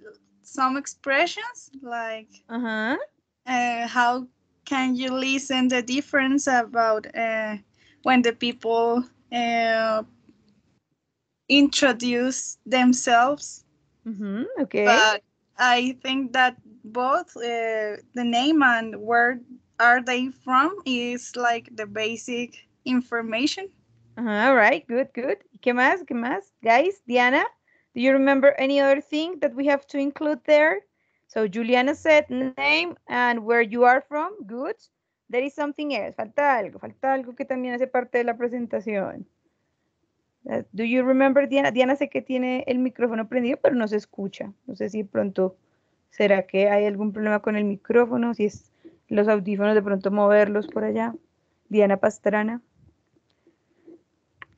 some expressions like
Uh-huh.
uh, how can you listen the difference about uh, when the people uh, introduce themselves
Mm-hmm. Okay.
but i think that both uh, the name and where are they from is like the basic information
Uh-huh, all right, good, good. ¿Qué más? ¿Qué más? Guys, Diana, do you remember any other thing that we have to include there? So Juliana said name and where you are from. Good. There is something else. Falta algo, falta algo que también hace parte de la presentación. Uh, Do you remember, Diana? Diana sé que tiene el micrófono prendido, pero no se escucha. No sé si pronto será que hay algún problema con el micrófono, si es los audífonos de pronto moverlos por allá. Diana Pastrana.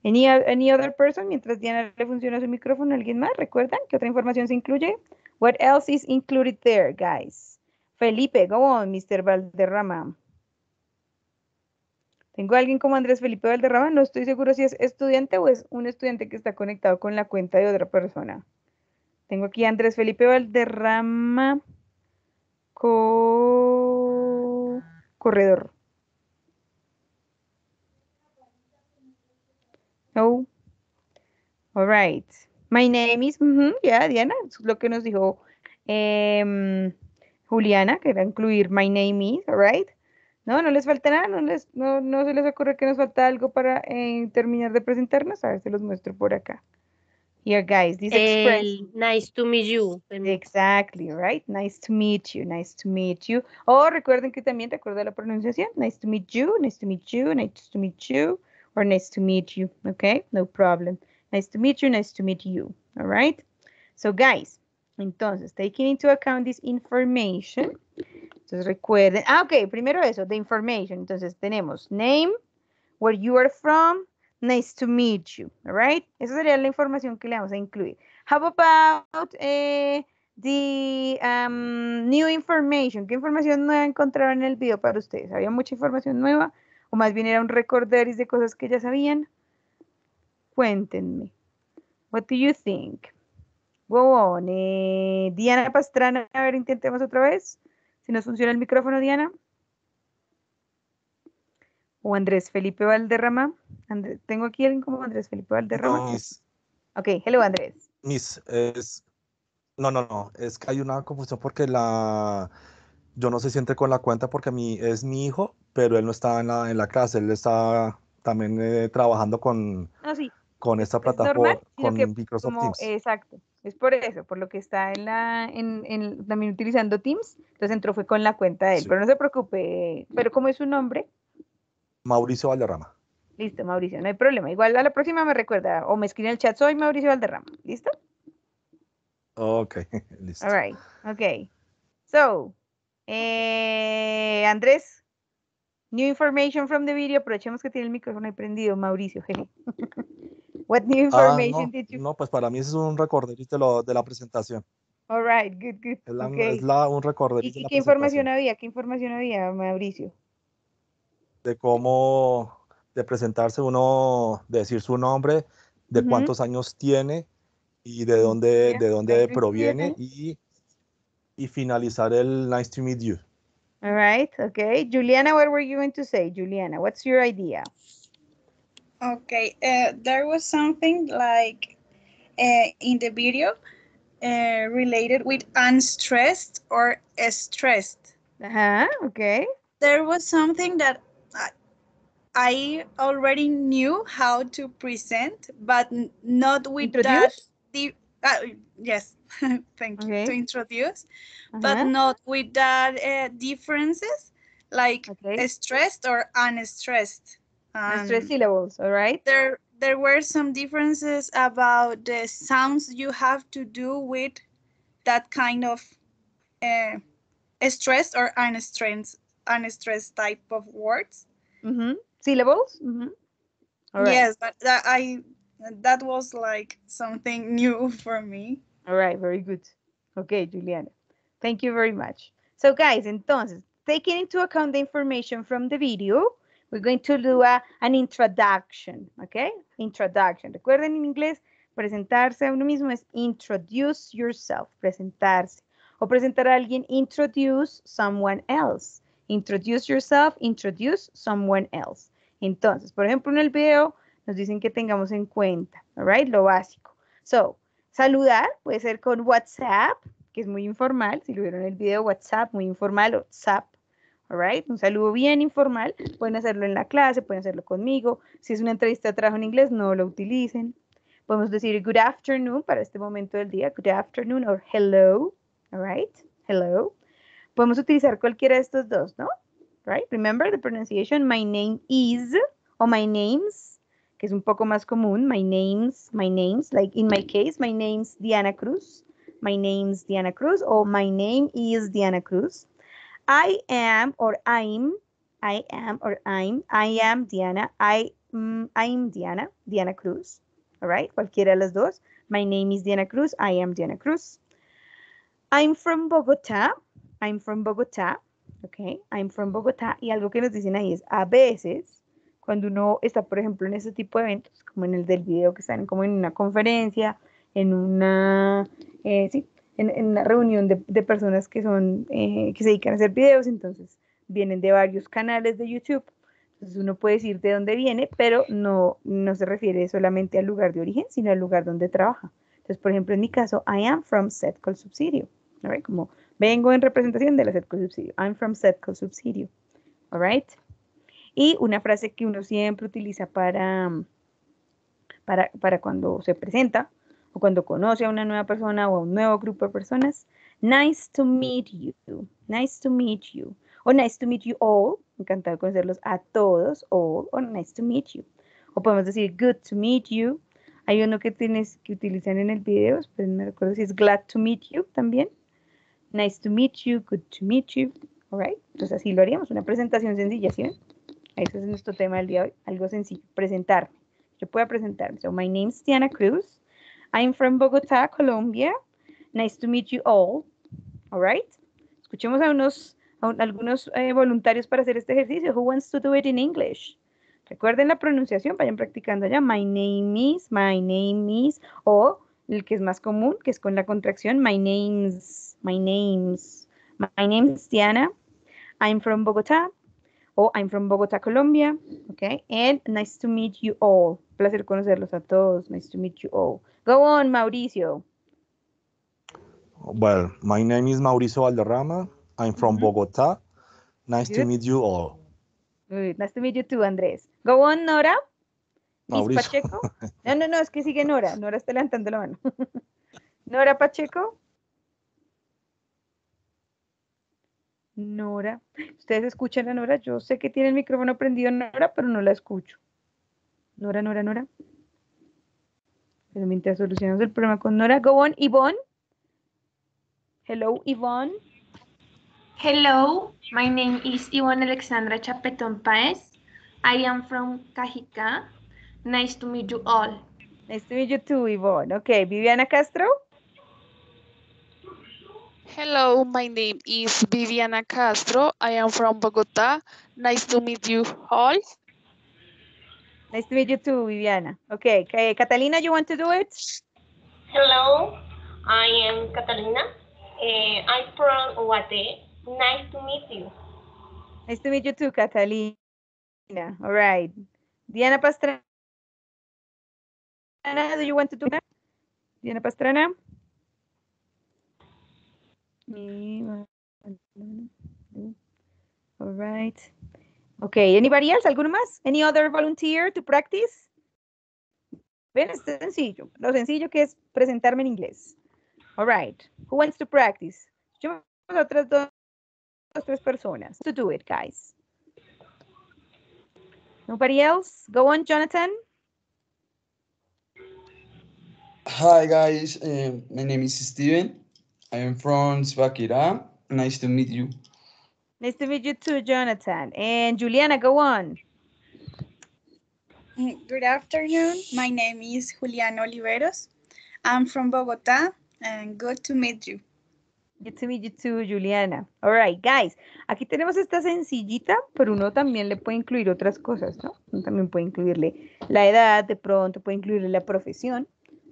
Any, any other person, mientras Diana le funciona su micrófono, ¿alguien más? ¿Recuerdan qué otra información se incluye? What else is included there, guys? Felipe, go on, Mr. Valderrama. Tengo a alguien como Andrés Felipe Valderrama, no estoy seguro si es estudiante o es un estudiante que está conectado con la cuenta de otra persona. Tengo aquí Andrés Felipe Valderrama, co- corredor. No. All right. My name is, ujú, ya, Diana, es lo que nos dijo em, Juliana, que era incluir my name is, right. No, no les falta nada, no, les, no, no se les ocurre que nos falta algo para eh, terminar de presentarnos. A ver, se los muestro por acá. Here, guys, this.
El nice to meet you.
Exactly, right? Nice to meet you, nice to meet you. O recuerden que también recuerda la pronunciación. Nice to meet you, nice to meet you, nice to meet you, or nice to meet you. Okay, no problem. Nice to meet you, nice to meet you. All right. So, guys, entonces, taking into account this information. Entonces, recuerden. Ah, ok, primero eso, the information. Entonces, tenemos name, where you are from, nice to meet you. All right. Esa sería la información que le vamos a incluir. How about eh, the um, new information? ¿Qué información nueva encontraron en el video para ustedes? ¿Había mucha información nueva? ¿O más bien era un recorderis de cosas que ya sabían? Cuéntenme. What do you think? Go on. eh, Diana Pastrana, a ver, intentemos otra vez. Si nos funciona el micrófono, Diana. O Andrés Felipe Valderrama. Tengo aquí alguien como Andrés Felipe Valderrama.
No, Miss,
Ok, hello Andrés.
Miss, es... No, no, no, es que hay una confusión porque la... Yo no sé si entré con la cuenta porque mi, es mi hijo, pero él no está en la, en la clase, él está también eh, trabajando con,
No, sí,
con esta
normal,
plataforma, con
que
Microsoft
como,
Teams.
exacto, es por eso, por lo que está en la, en, en- también utilizando Teams, entonces entró fue con la cuenta de él,
Sí.
pero no se preocupe, pero como es su nombre,
Mauricio Valderrama.
listo, Mauricio, no hay problema, igual a la próxima me recuerda, o me escribe en el chat, soy Mauricio Valderrama, ¿listo?
Ok, listo.
All right, okay, so, eh, Andrés, new information from the video, aprovechemos que tiene el micrófono ahí prendido, Mauricio, jeje. What new
Ah,
information
no,
did you
no, pues para mí es un recorderito de, lo- de la presentación.
All right, good, good.
Es, la,
okay.
es la- un
¿Y,
recorderito de
y
la
qué información había? ¿Qué información había, Mauricio?
De cómo, de presentarse uno, de decir su nombre, de cuántos años tiene y de dónde,
Yeah,
de dónde proviene y, y finalizar el nice to meet you.
All right, okay. Juliana, what were you going to say? Juliana, what's your idea?
Okay, uh, there was something like uh, in the video uh, related with unstressed or stressed.
Uh-huh, okay.
There was something that I, I already knew how to present, but not with that.
Introduce?
The, uh, yes, thank you
Okay.
to introduce, but not with that uh, differences like
Okay.
stressed or unstressed. Um,
syllables, all right?
there there were some differences about the sounds you have to do with that kind of uh, stressed or unstressed unstressed type of words.
Mhm. Syllables? Mhm. All right.
Yes, but that I that was like something new for me.
All right, very good. Okay, Juliana. Thank you very much. So guys, entonces, taking into account the information from the video, we're going to do a, an introduction, okay? Introduction. Recuerden en inglés, presentarse a uno mismo es introduce yourself, presentarse. O presentar a alguien, introduce someone else. Introduce yourself, introduce someone else. Entonces, por ejemplo, en el video nos dicen que tengamos en cuenta, all right? Lo básico. So, saludar puede ser con WhatsApp, que es muy informal. Si lo vieron en el video, WhatsApp, muy informal, WhatsApp. Right? Un saludo bien informal. Pueden hacerlo en la clase, pueden hacerlo conmigo. Si es una entrevista de trabajo en inglés, no lo utilicen. Podemos decir good afternoon para este momento del día. Good afternoon or hello. All right? Hello. Podemos utilizar cualquiera de estos dos, ¿no? Right? Remember the pronunciation. My name is o my names, que es un poco más común. My names, my names. Like in my case, my name's Diana Cruz. My name's Diana Cruz or my name is Diana Cruz. I am or I'm, I am or I'm, I am Diana, I, mm, I'm Diana, Diana Cruz. All right, cualquiera de las dos. My name is Diana Cruz, I am Diana Cruz. I'm from Bogotá, I'm from Bogotá, okay, I'm from Bogotá. Y algo que nos dicen ahí es, a veces, cuando uno está, por ejemplo, en ese tipo de eventos, como en el del video, que están como en una conferencia, en una, eh, sí, en, en una reunión de, de personas que son, eh, que se dedican a hacer videos, entonces vienen de varios canales de YouTube. Entonces uno puede decir de dónde viene, pero no, no se refiere solamente al lugar de origen, sino al lugar donde trabaja. Entonces, por ejemplo, en mi caso, I am from Setcol Subsidio. Right? Como vengo en representación de la Setcol Subsidio. I'm from Setcol Subsidio. All right? Y una frase que uno siempre utiliza para, para, para cuando se presenta o cuando conoce a una nueva persona o a un nuevo grupo de personas. Nice to meet you. Nice to meet you. O nice to meet you all. Encantado de conocerlos a todos. All. O nice to meet you. O podemos decir good to meet you. Hay uno que tienes que utilizar en el video, no me recuerdo si es glad to meet you también. Nice to meet you, good to meet you. All right. Entonces así lo haríamos. Una presentación sencilla, ¿sí? Ese es nuestro tema del día de hoy. Algo sencillo. Presentarme. Yo puedo presentarme. So my name is Diana Cruz. I'm from Bogotá, Colombia. Nice to meet you all. All right. Escuchemos a unos, algunos eh, voluntarios para hacer este ejercicio. Who wants to do it in English? Recuerden la pronunciación, vayan practicando ya. My name is, my name is, o el que es más común, que es con la contracción, my name's, my name's, my name's Diana. I'm from Bogotá, o I'm from Bogotá, Colombia. Okay, and nice to meet you all. Placer conocerlos a todos. Nice to meet you all. Go on, Mauricio.
Well, my name is Mauricio Valderrama. I'm from Bogotá. Nice to meet you all.
Good. Nice to meet you too, Andrés. Go on, Nora. Miss
Mauricio.
Pacheco. No, no, no, es que sigue Nora. Nora está levantando la mano. Nora Pacheco. Nora. ¿Ustedes escuchan a Nora? Yo sé que tiene el micrófono prendido Nora, pero no la escucho. Nora, Nora, Nora. Pero mientras solucionamos el problema con Nora, go on, Yvonne. Hello, Yvonne.
Hello, my name is Ivonne Alexandra Chapeton Paez. I am from Cajica. Nice to meet you all.
Nice to meet you too, Yvonne. Okay, Viviana Castro.
Hello, my name is Viviana Castro. I am from Bogota. Nice to meet you all.
Nice to meet you too, Viviana. Okay, okay. Catalina, you want to do it?
Hello, I am Catalina. Eh, I'm from Uate. Nice to meet you.
Nice to meet you too, Catalina. All right. Diana Pastrana, Diana, do you want to do that? Diana Pastrana? All right. Okay, anybody else? ¿Alguno más? Any other volunteer to practice? Ven, es sencillo. Lo sencillo que es presentarme en inglés. All right. Who wants to practice? Yo, otras dos, dos, tres personas. To do it, guys. Nobody else? Go on, Jonathan.
Hi guys, uh, my name is Steven. I am from Svakira. Nice to meet you.
Nice to meet you too, Jonathan. And Juliana, go on.
Good afternoon. My name is Juliana Oliveros. I'm from Bogotá and good to meet you.
Good to meet you too, Juliana. All right, guys. Aquí tenemos esta sencillita, pero uno también le puede incluir otras cosas, ¿no? Uno también puede incluirle la edad, de pronto puede incluirle la profesión,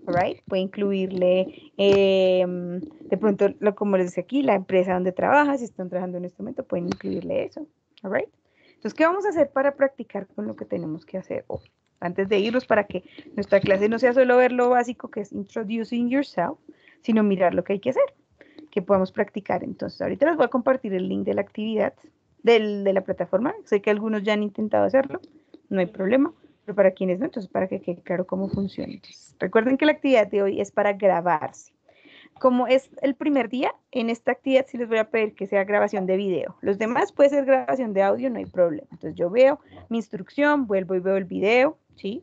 right? Puede incluirle, eh, de pronto, lo, como les decía aquí, la empresa donde trabaja, si están trabajando en este momento, pueden incluirle eso, all right? Entonces, ¿qué vamos a hacer para practicar con lo que tenemos que hacer hoy? Antes de irnos para que nuestra clase no sea solo ver lo básico que es introducing yourself, sino mirar lo que hay que hacer, que podamos practicar. Entonces, ahorita les voy a compartir el link de la actividad, del, de la plataforma. Sé que algunos ya han intentado hacerlo, no hay problema, pero para quienes no, entonces para que quede claro cómo funciona. Entonces, recuerden que la actividad de hoy es para grabarse. Como es el primer día, en esta actividad sí les voy a pedir que sea grabación de video. Los demás puede ser grabación de audio, no hay problema. Entonces yo veo mi instrucción, vuelvo y veo el video, ¿sí?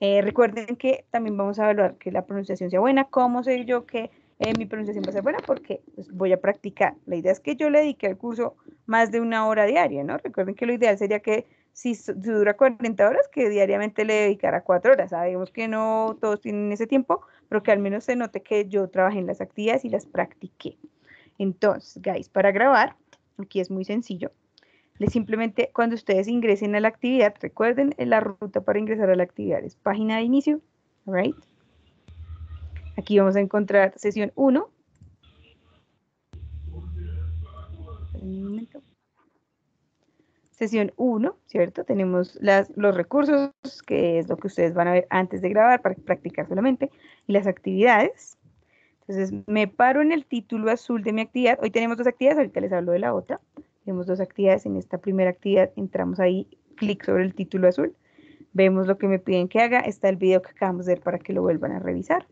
Eh, recuerden que también vamos a evaluar que la pronunciación sea buena. ¿Cómo sé yo que eh, mi pronunciación va a ser buena? Porque pues, voy a practicar. La idea es que yo le dedique al curso más de una hora diaria, ¿no? Recuerden que lo ideal sería que si, dura 40 horas, que diariamente le dedicara 4 horas. Sabemos que no todos tienen ese tiempo, pero que al menos se note que yo trabajé en las actividades y las practiqué. Entonces, guys, para grabar, aquí es muy sencillo. Le simplemente cuando ustedes ingresen a la actividad, recuerden la ruta para ingresar a la actividad es página de inicio, right? Aquí vamos a encontrar sesión 1. Sesión 1, ¿cierto? Tenemos los recursos, que es lo que ustedes van a ver antes de grabar para practicar solamente, y las actividades. Entonces, me paro en el título azul de mi actividad. Hoy tenemos dos actividades, ahorita les hablo de la otra. Tenemos dos actividades. En esta primera actividad entramos ahí, clic sobre el título azul. Vemos lo que me piden que haga. Está el video que acabamos de ver para que lo vuelvan a revisar.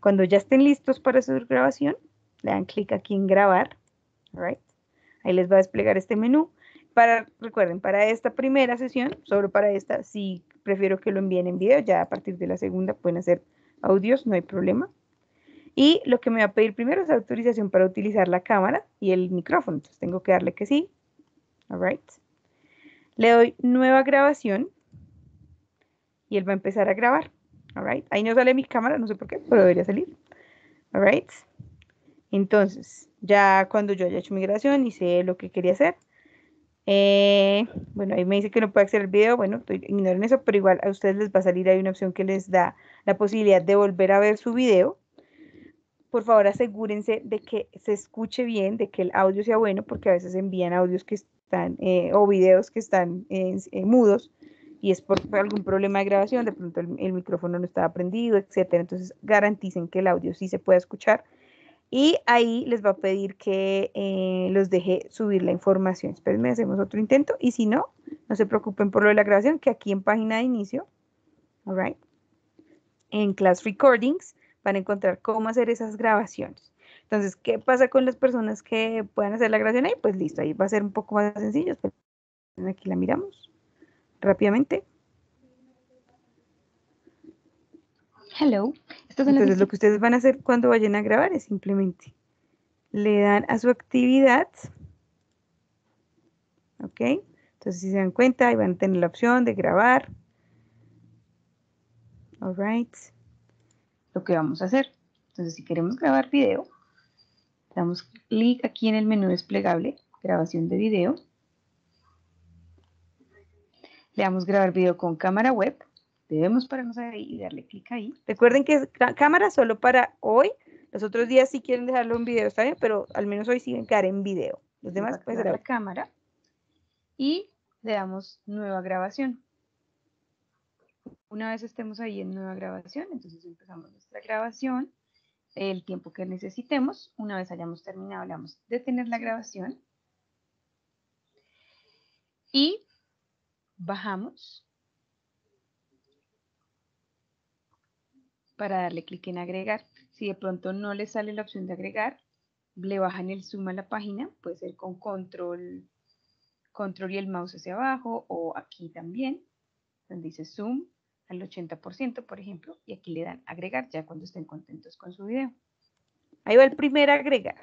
Cuando ya estén listos para su grabación, le dan clic aquí en grabar. Right. Ahí les va a desplegar este menú. Recuerden, para esta primera sesión, solo para esta, si prefiero que lo envíen en video, ya a partir de la segunda pueden hacer audios, no hay problema. Y lo que me va a pedir primero es autorización para utilizar la cámara y el micrófono. Entonces tengo que darle que sí. All right. Le doy nueva grabación y él va a empezar a grabar. All right. Ahí no sale mi cámara, no sé por qué, pero debería salir. All right. Entonces, ya cuando yo haya hecho mi grabación sé lo que quería hacer, eh, bueno, ahí me dice que no puede acceder al video, bueno, ignoren eso, pero igual a ustedes les va a salir, hay una opción que les da la posibilidad de volver a ver su video. Por favor, asegúrense de que se escuche bien, de que el audio sea bueno, porque a veces envían audios que están, eh, o videos que están eh, mudos, y es por algún problema de grabación, de pronto el, el micrófono no estaba prendido, etcétera. Entonces, garanticen que el audio sí se pueda escuchar y ahí les va a pedir que eh, los deje subir la información. Espérenme, hacemos otro intento. Y si no, no se preocupen por lo de la grabación, que aquí en página de inicio, all right, en Class Recordings, van a encontrar cómo hacer esas grabaciones. Entonces, ¿qué pasa con las personas que puedan hacer la grabación ahí? Pues listo, ahí va a ser un poco más sencillo. Aquí la miramos rápidamente. Hello. Entonces, lo que ustedes van a hacer cuando vayan a grabar es simplemente le dan a su actividad. ¿Ok? Entonces, si se dan cuenta, ahí van a tener la opción de grabar. All right. Lo que vamos a hacer. Entonces, si queremos grabar video, damos clic aquí en el menú desplegable, grabación de video. Le damos grabar video con cámara web. Debemos pararnos ahí y darle clic ahí. Recuerden que es cámara solo para hoy. Los otros días si quieren dejarlo en video, está bien, pero al menos hoy siguen quedar en video. Los demás pueden ser la cámara. Y le damos nueva grabación. Una vez estemos ahí en nueva grabación, entonces empezamos nuestra grabación, el tiempo que necesitemos. Una vez hayamos terminado, le damos detener la grabación. Y bajamos para darle clic en agregar. Si de pronto no le sale la opción de agregar, le bajan el zoom a la página, puede ser con control, control y el mouse hacia abajo o aquí también, donde dice zoom al 80%, por ejemplo, y aquí le dan agregar ya cuando estén contentos con su video. Ahí va el primer agregar.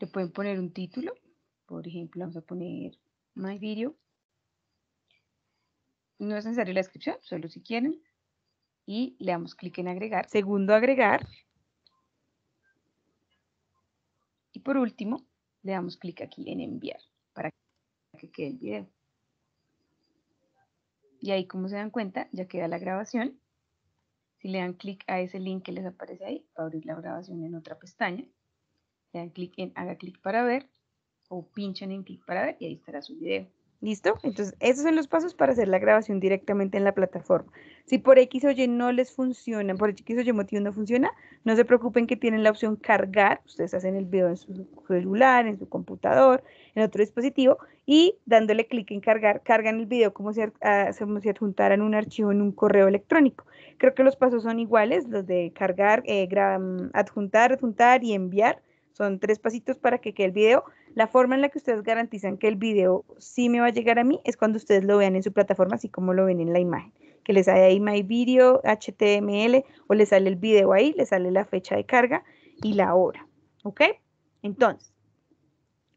Le pueden poner un título, por ejemplo, vamos a poner My Video. No es necesaria la descripción, solo si quieren. Y le damos clic en agregar. Segundo, agregar. Y por último, le damos clic aquí en enviar para que quede el video. Y ahí, como se dan cuenta, ya queda la grabación. Si le dan clic a ese link que les aparece ahí, va a abrir la grabación en otra pestaña. Le dan clic en haga clic para ver o pinchan en clic para ver y ahí estará su video. ¿Listo? Entonces, esos son los pasos para hacer la grabación directamente en la plataforma. Si por X o Y no les funciona, por X o Y motivo no funciona, no se preocupen que tienen la opción cargar. Ustedes hacen el video en su celular, en su computador, en otro dispositivo y dándole clic en cargar, cargan el video como si, ah, como si adjuntaran un archivo en un correo electrónico. Creo que los pasos son iguales, los de cargar, eh, adjuntar, adjuntar y enviar. Son tres pasitos para que quede el video. La forma en la que ustedes garantizan que el video sí me va a llegar a mí es cuando ustedes lo vean en su plataforma, así como lo ven en la imagen. Que les sale ahí My Video, HTML, o les sale el video ahí, les sale la fecha de carga y la hora. ¿Ok? Entonces,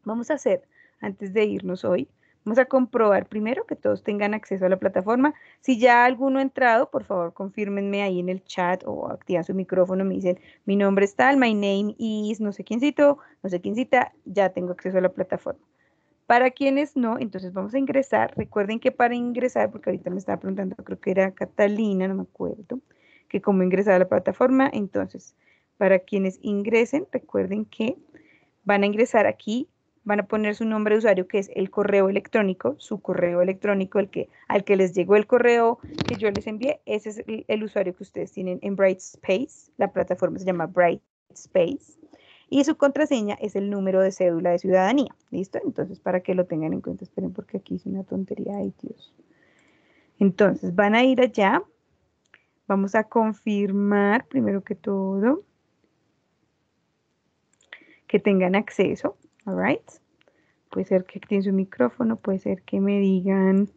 vamos a hacer, antes de irnos hoy, Vamos a comprobar primero que todos tengan acceso a la plataforma. Si ya alguno ha entrado, por favor, confírmenme ahí en el chat o activan su micrófono. Me dicen, mi nombre es tal, my name is no sé quiéncito, no sé quiéncita, ya tengo acceso a la plataforma. Para quienes no, entonces vamos a ingresar. Recuerden que para ingresar, porque ahorita me estaba preguntando, creo que era Catalina, no me acuerdo, que cómo ingresar a la plataforma. Entonces, para quienes ingresen, recuerden que van a ingresar aquí van a poner su nombre de usuario que es el correo electrónico, su correo electrónico, el que, al que les llegó el correo que yo les envié, ese es el, usuario que ustedes tienen en Brightspace, la plataforma se llama Brightspace, y su contraseña es el número de cédula de ciudadanía, ¿listo? Entonces, para que lo tengan en cuenta, esperen porque aquí es una tontería, ay Dios. Entonces, van a ir allá, vamos a confirmar, primero que todo, que tengan acceso Alright. Puede ser que activen su micrófono, puede ser que me digan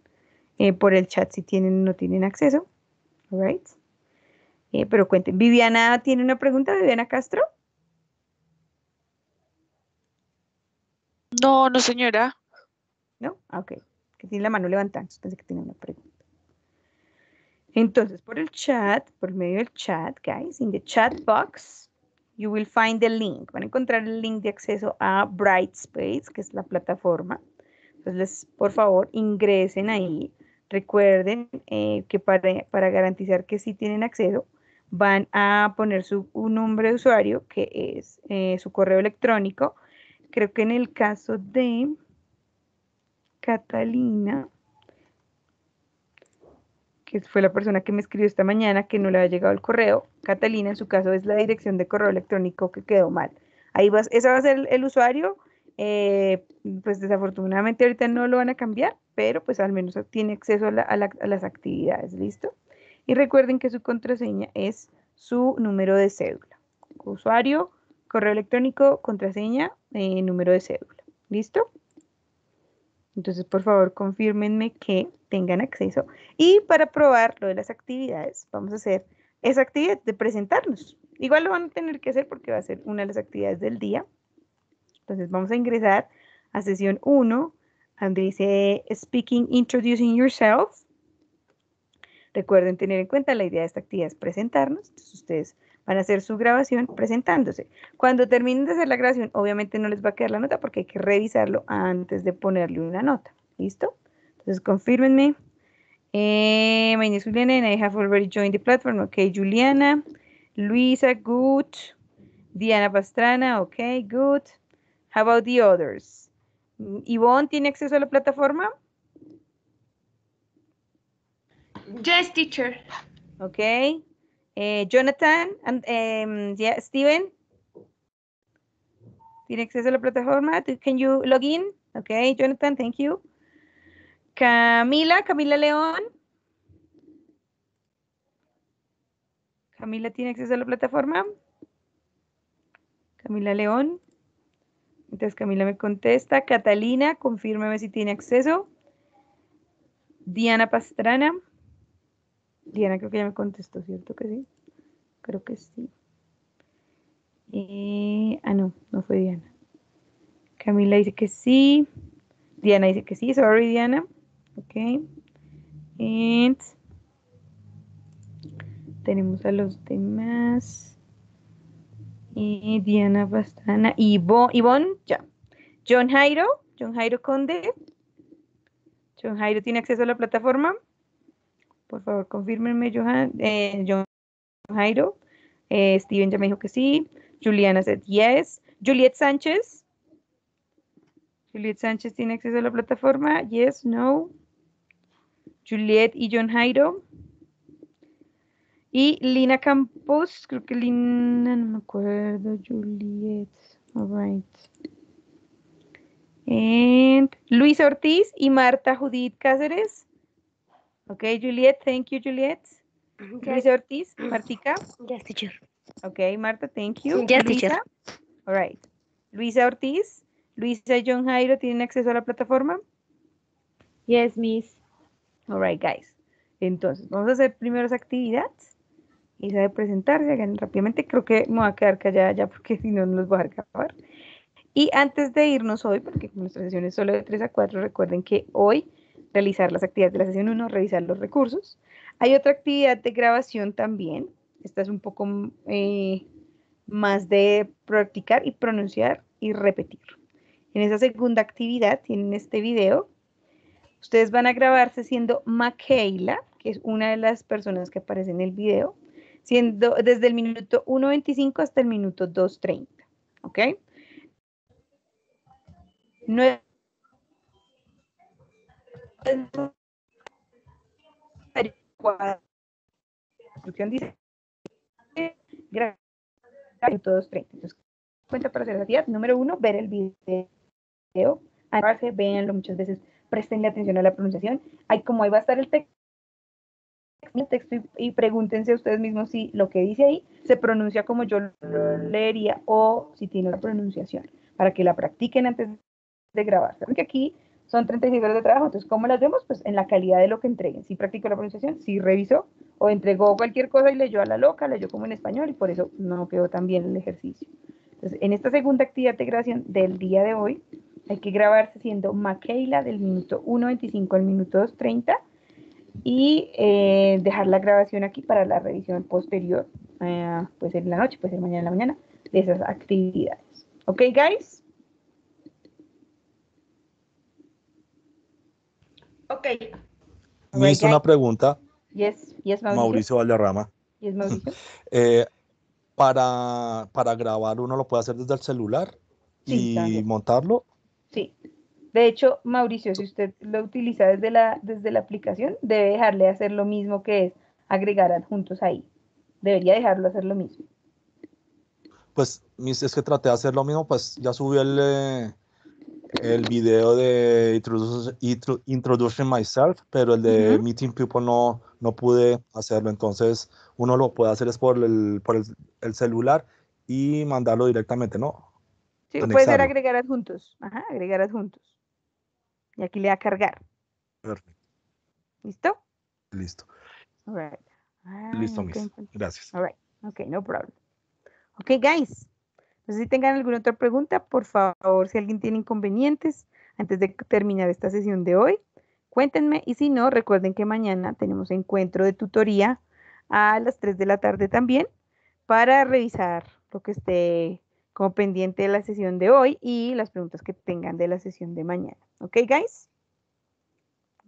eh, por el chat si tienen o no tienen acceso. Alright. Eh, pero cuenten, Viviana tiene una pregunta, Viviana Castro.
No, no señora.
¿No? Ah, ok. Que tiene la mano levantada, pensé que tiene una pregunta. Entonces, por el chat, por medio del chat, guys, in the chat box, you will find the link. Van a encontrar el link de acceso a Brightspace, que es la plataforma. Entonces, por favor, ingresen ahí. Recuerden eh, que para, para, garantizar que sí tienen acceso, van a poner su un nombre de usuario, que es eh, su correo electrónico. Creo que en el caso de Catalina, que fue la persona que me escribió esta mañana que no le ha llegado el correo. Catalina, en su caso, es la dirección de correo electrónico que quedó mal. Ahí va, ese va a ser el, usuario. Eh, pues desafortunadamente ahorita no lo van a cambiar, pero pues al menos tiene acceso a, las actividades, ¿listo? Y recuerden que su contraseña es su número de cédula. Usuario, correo electrónico, contraseña, eh, número de cédula. ¿Listo? Entonces, por favor, confírmenme que tengan acceso. Y para probar lo de las actividades, vamos a hacer esa actividad de presentarnos. Igual lo van a tener que hacer porque va a ser una de las actividades del día. Entonces, vamos a ingresar a sesión 1, donde dice Speaking, Introducing Yourself. Recuerden tener en cuenta la idea de esta actividad es presentarnos. Entonces, ustedes van a hacer su grabación presentándose. Cuando terminen de hacer la grabación, obviamente no les va a quedar la nota porque hay que revisarlo antes de ponerle una nota. ¿Listo? Entonces, confírmenme. Eh, my name is Juliana and I have already joined the platform. Ok, Juliana. Luisa, good. Diana Pastrana, ok, good. How about the others? Yvonne, ¿tiene acceso a la plataforma?
Yes, teacher.
Ok. Eh, Jonathan, and, um, yeah, Steven. ¿Tiene acceso a la plataforma? Can you log in? Ok, Jonathan, thank you. Camila, Camila León. Camila tiene acceso a la plataforma. Camila León. Entonces Camila me contesta. Catalina, confírmeme si tiene acceso. Diana Pastrana. Diana creo que ya me contestó, ¿cierto que sí? Creo que sí. Eh, ah, no, no fue Diana. Camila dice que sí. Diana dice que sí. Sorry, Diana. Ok. And tenemos a los demás. Y Diana Pastrana. Ivonne, Ivonne, ya. John Jairo. John Jairo Conde. John Jairo tiene acceso a la plataforma. Por favor, confírmenme, Johan, eh, John Jairo. Eh, Steven ya me dijo que sí. Juliana said yes. Juliet Sánchez. Juliet Sánchez tiene acceso a la plataforma. Yes, no. Juliet y John Jairo. Y Lina Campos, creo que Lina, no me acuerdo, Juliet, all right. And Luis Ortiz y Marta Judith Cáceres. Ok, Juliet, thank you, Juliet. Luis Ortiz, Martica.
Yes, teacher.
Ok, Marta, thank you.
Yes,
Luisa.
teacher.
All right. Luisa Ortiz, Luisa y John Jairo tienen acceso a la plataforma.
Yes, Miss.
All right, guys. Entonces, vamos a hacer primero las actividades. Y sabe presentarse, hagan rápidamente. Creo que me voy a quedar callada ya porque si no, no los voy a acabar. Y antes de irnos hoy, porque nuestra sesión es solo de 3 a 4, recuerden que hoy realizar las actividades de la sesión 1, revisar los recursos. Hay otra actividad de grabación también. Esta es un poco eh, más de practicar y pronunciar y repetir. En esa segunda actividad tienen este video. Ustedes van a grabarse siendo Makeila, que es una de las personas que aparece en el video, siendo desde el minuto 1.25 hasta el minuto 2.30. ¿Ok? Es instrucción dice todos 30. Entonces, cuenta para hacer actividad. Número uno, ver el video. Anotarse, véanlo muchas veces, prestenle atención a la pronunciación. Hay como ahí va a estar el texto, el texto y, y pregúntense ustedes mismos si lo que dice ahí se pronuncia como yo lo leería o si tiene una pronunciación, para que la practiquen antes de grabar. Saben que aquí son 36 horas de trabajo, entonces, ¿cómo las vemos? Pues en la calidad de lo que entreguen. Si practicó la pronunciación, si revisó o entregó cualquier cosa y leyó a la loca, leyó como en español y por eso no quedó tan bien el ejercicio. Entonces, en esta segunda actividad de grabación del día de hoy, hay que grabarse siendo Makeila del minuto 1.25 al minuto 2.30 y eh, dejar la grabación aquí para la revisión posterior, eh, puede ser en la noche, puede ser mañana en la mañana, de esas actividades. ¿Ok, guys? Ok.
Me hizo una pregunta,
Yes, yes, Mauricio.
Mauricio Valderrama.
Yes, Mauricio.
Eh, para, para grabar uno lo puede hacer desde el celular
Sí,
y
también.
montarlo.
Sí. De hecho, Mauricio, si usted lo utiliza desde la, desde la aplicación, debe dejarle hacer lo mismo que es agregar adjuntos ahí. Debería dejarlo hacer lo mismo.
Pues es que traté de hacer lo mismo, pues ya subí el, eh, el video de Introducing Myself, pero el de. Meeting People no, no pude hacerlo. Entonces uno lo puede hacer es por el, por el, el celular y mandarlo directamente, ¿no?
Sí, puede ser agregar adjuntos. Ajá, agregar adjuntos. Y aquí le da cargar.
Perfecto,
¿Listo?
listo.
All right. Ah,
Listo, Miss.
entonces-
Gracias.
All right. Ok, no problem. Ok, guys. No sé si tengan alguna otra pregunta, por favor, si alguien tiene inconvenientes antes de terminar esta sesión de hoy, cuéntenme. Y si no, recuerden que mañana tenemos encuentro de tutoría a las 3 de la tarde también para revisar lo que esté como pendiente de la sesión de hoy y las preguntas que tengan de la sesión de mañana. Ok, guys?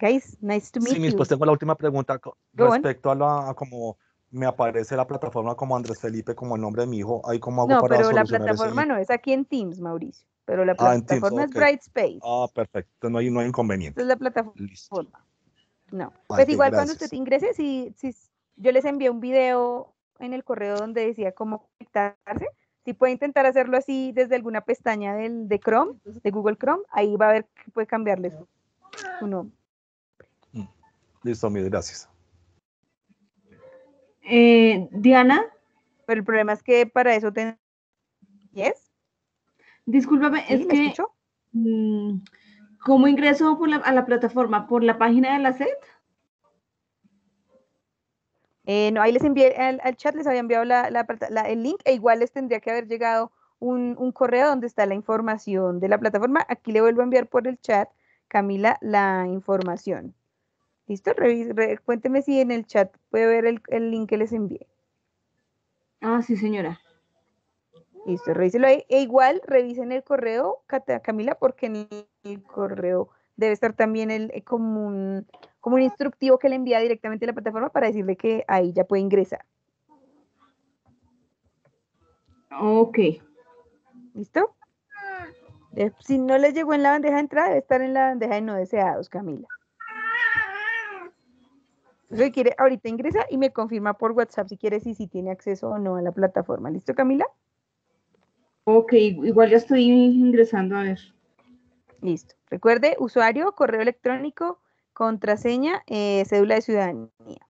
Guys, nice to meet
Sí,
you.
pues tengo la última pregunta
on.
respecto a la a cómo me aparece la plataforma como Andrés Felipe como el nombre de mi hijo. ¿Ahí cómo hago
No,
para
pero la
ese-
plataforma no es aquí en Teams, Mauricio. Pero la
Ah, Teams,
plataforma es. Brightspace.
Ah, perfecto. Entonces no hay, no hay inconveniente.
Esta es la plataforma. No. Pues
Ok,
igual cuando usted ingrese, si, si yo les envié un video en el correo donde decía cómo conectarse, Si puede intentar hacerlo así desde alguna pestaña del, de Chrome, de Google Chrome, ahí va a ver que puede cambiarle su, su nombre.
Listo, mil gracias.
Eh, Diana,
Pero el problema es que para eso ten... ¿Yes?
discúlpame,
¿Sí?
es
¿Me
que mm, ¿cómo ingreso por la- a la plataforma? ¿Por la página de la SED?
Eh, no, ahí les envié al, al chat, les había enviado la- el link e igual les tendría que haber llegado un, un correo donde está la información de la plataforma. Aquí le vuelvo a enviar por el chat, Camila, la información. ¿Listo? Revis- re- cuénteme si en el chat puede ver el, el link que les envié.
Ah, sí, señora.
Listo, revíselo ahí. E igual revisen el correo, Camila, porque en el, el correo debe estar también el, eh, como, un, como un instructivo que le envía directamente a la plataforma para decirle que ahí ya puede ingresar.
Ok.
¿Listo? Eh, Si no les llegó en la bandeja de entrada, debe estar en la bandeja de no deseados, Camila. Si quiere, ahorita ingresa y me confirma por WhatsApp si quiere si, si tiene acceso o no a la plataforma. ¿Listo, Camila?
Ok, igual ya estoy ingresando a ver.
Listo. Recuerde, usuario, correo electrónico, contraseña, eh, cédula de ciudadanía.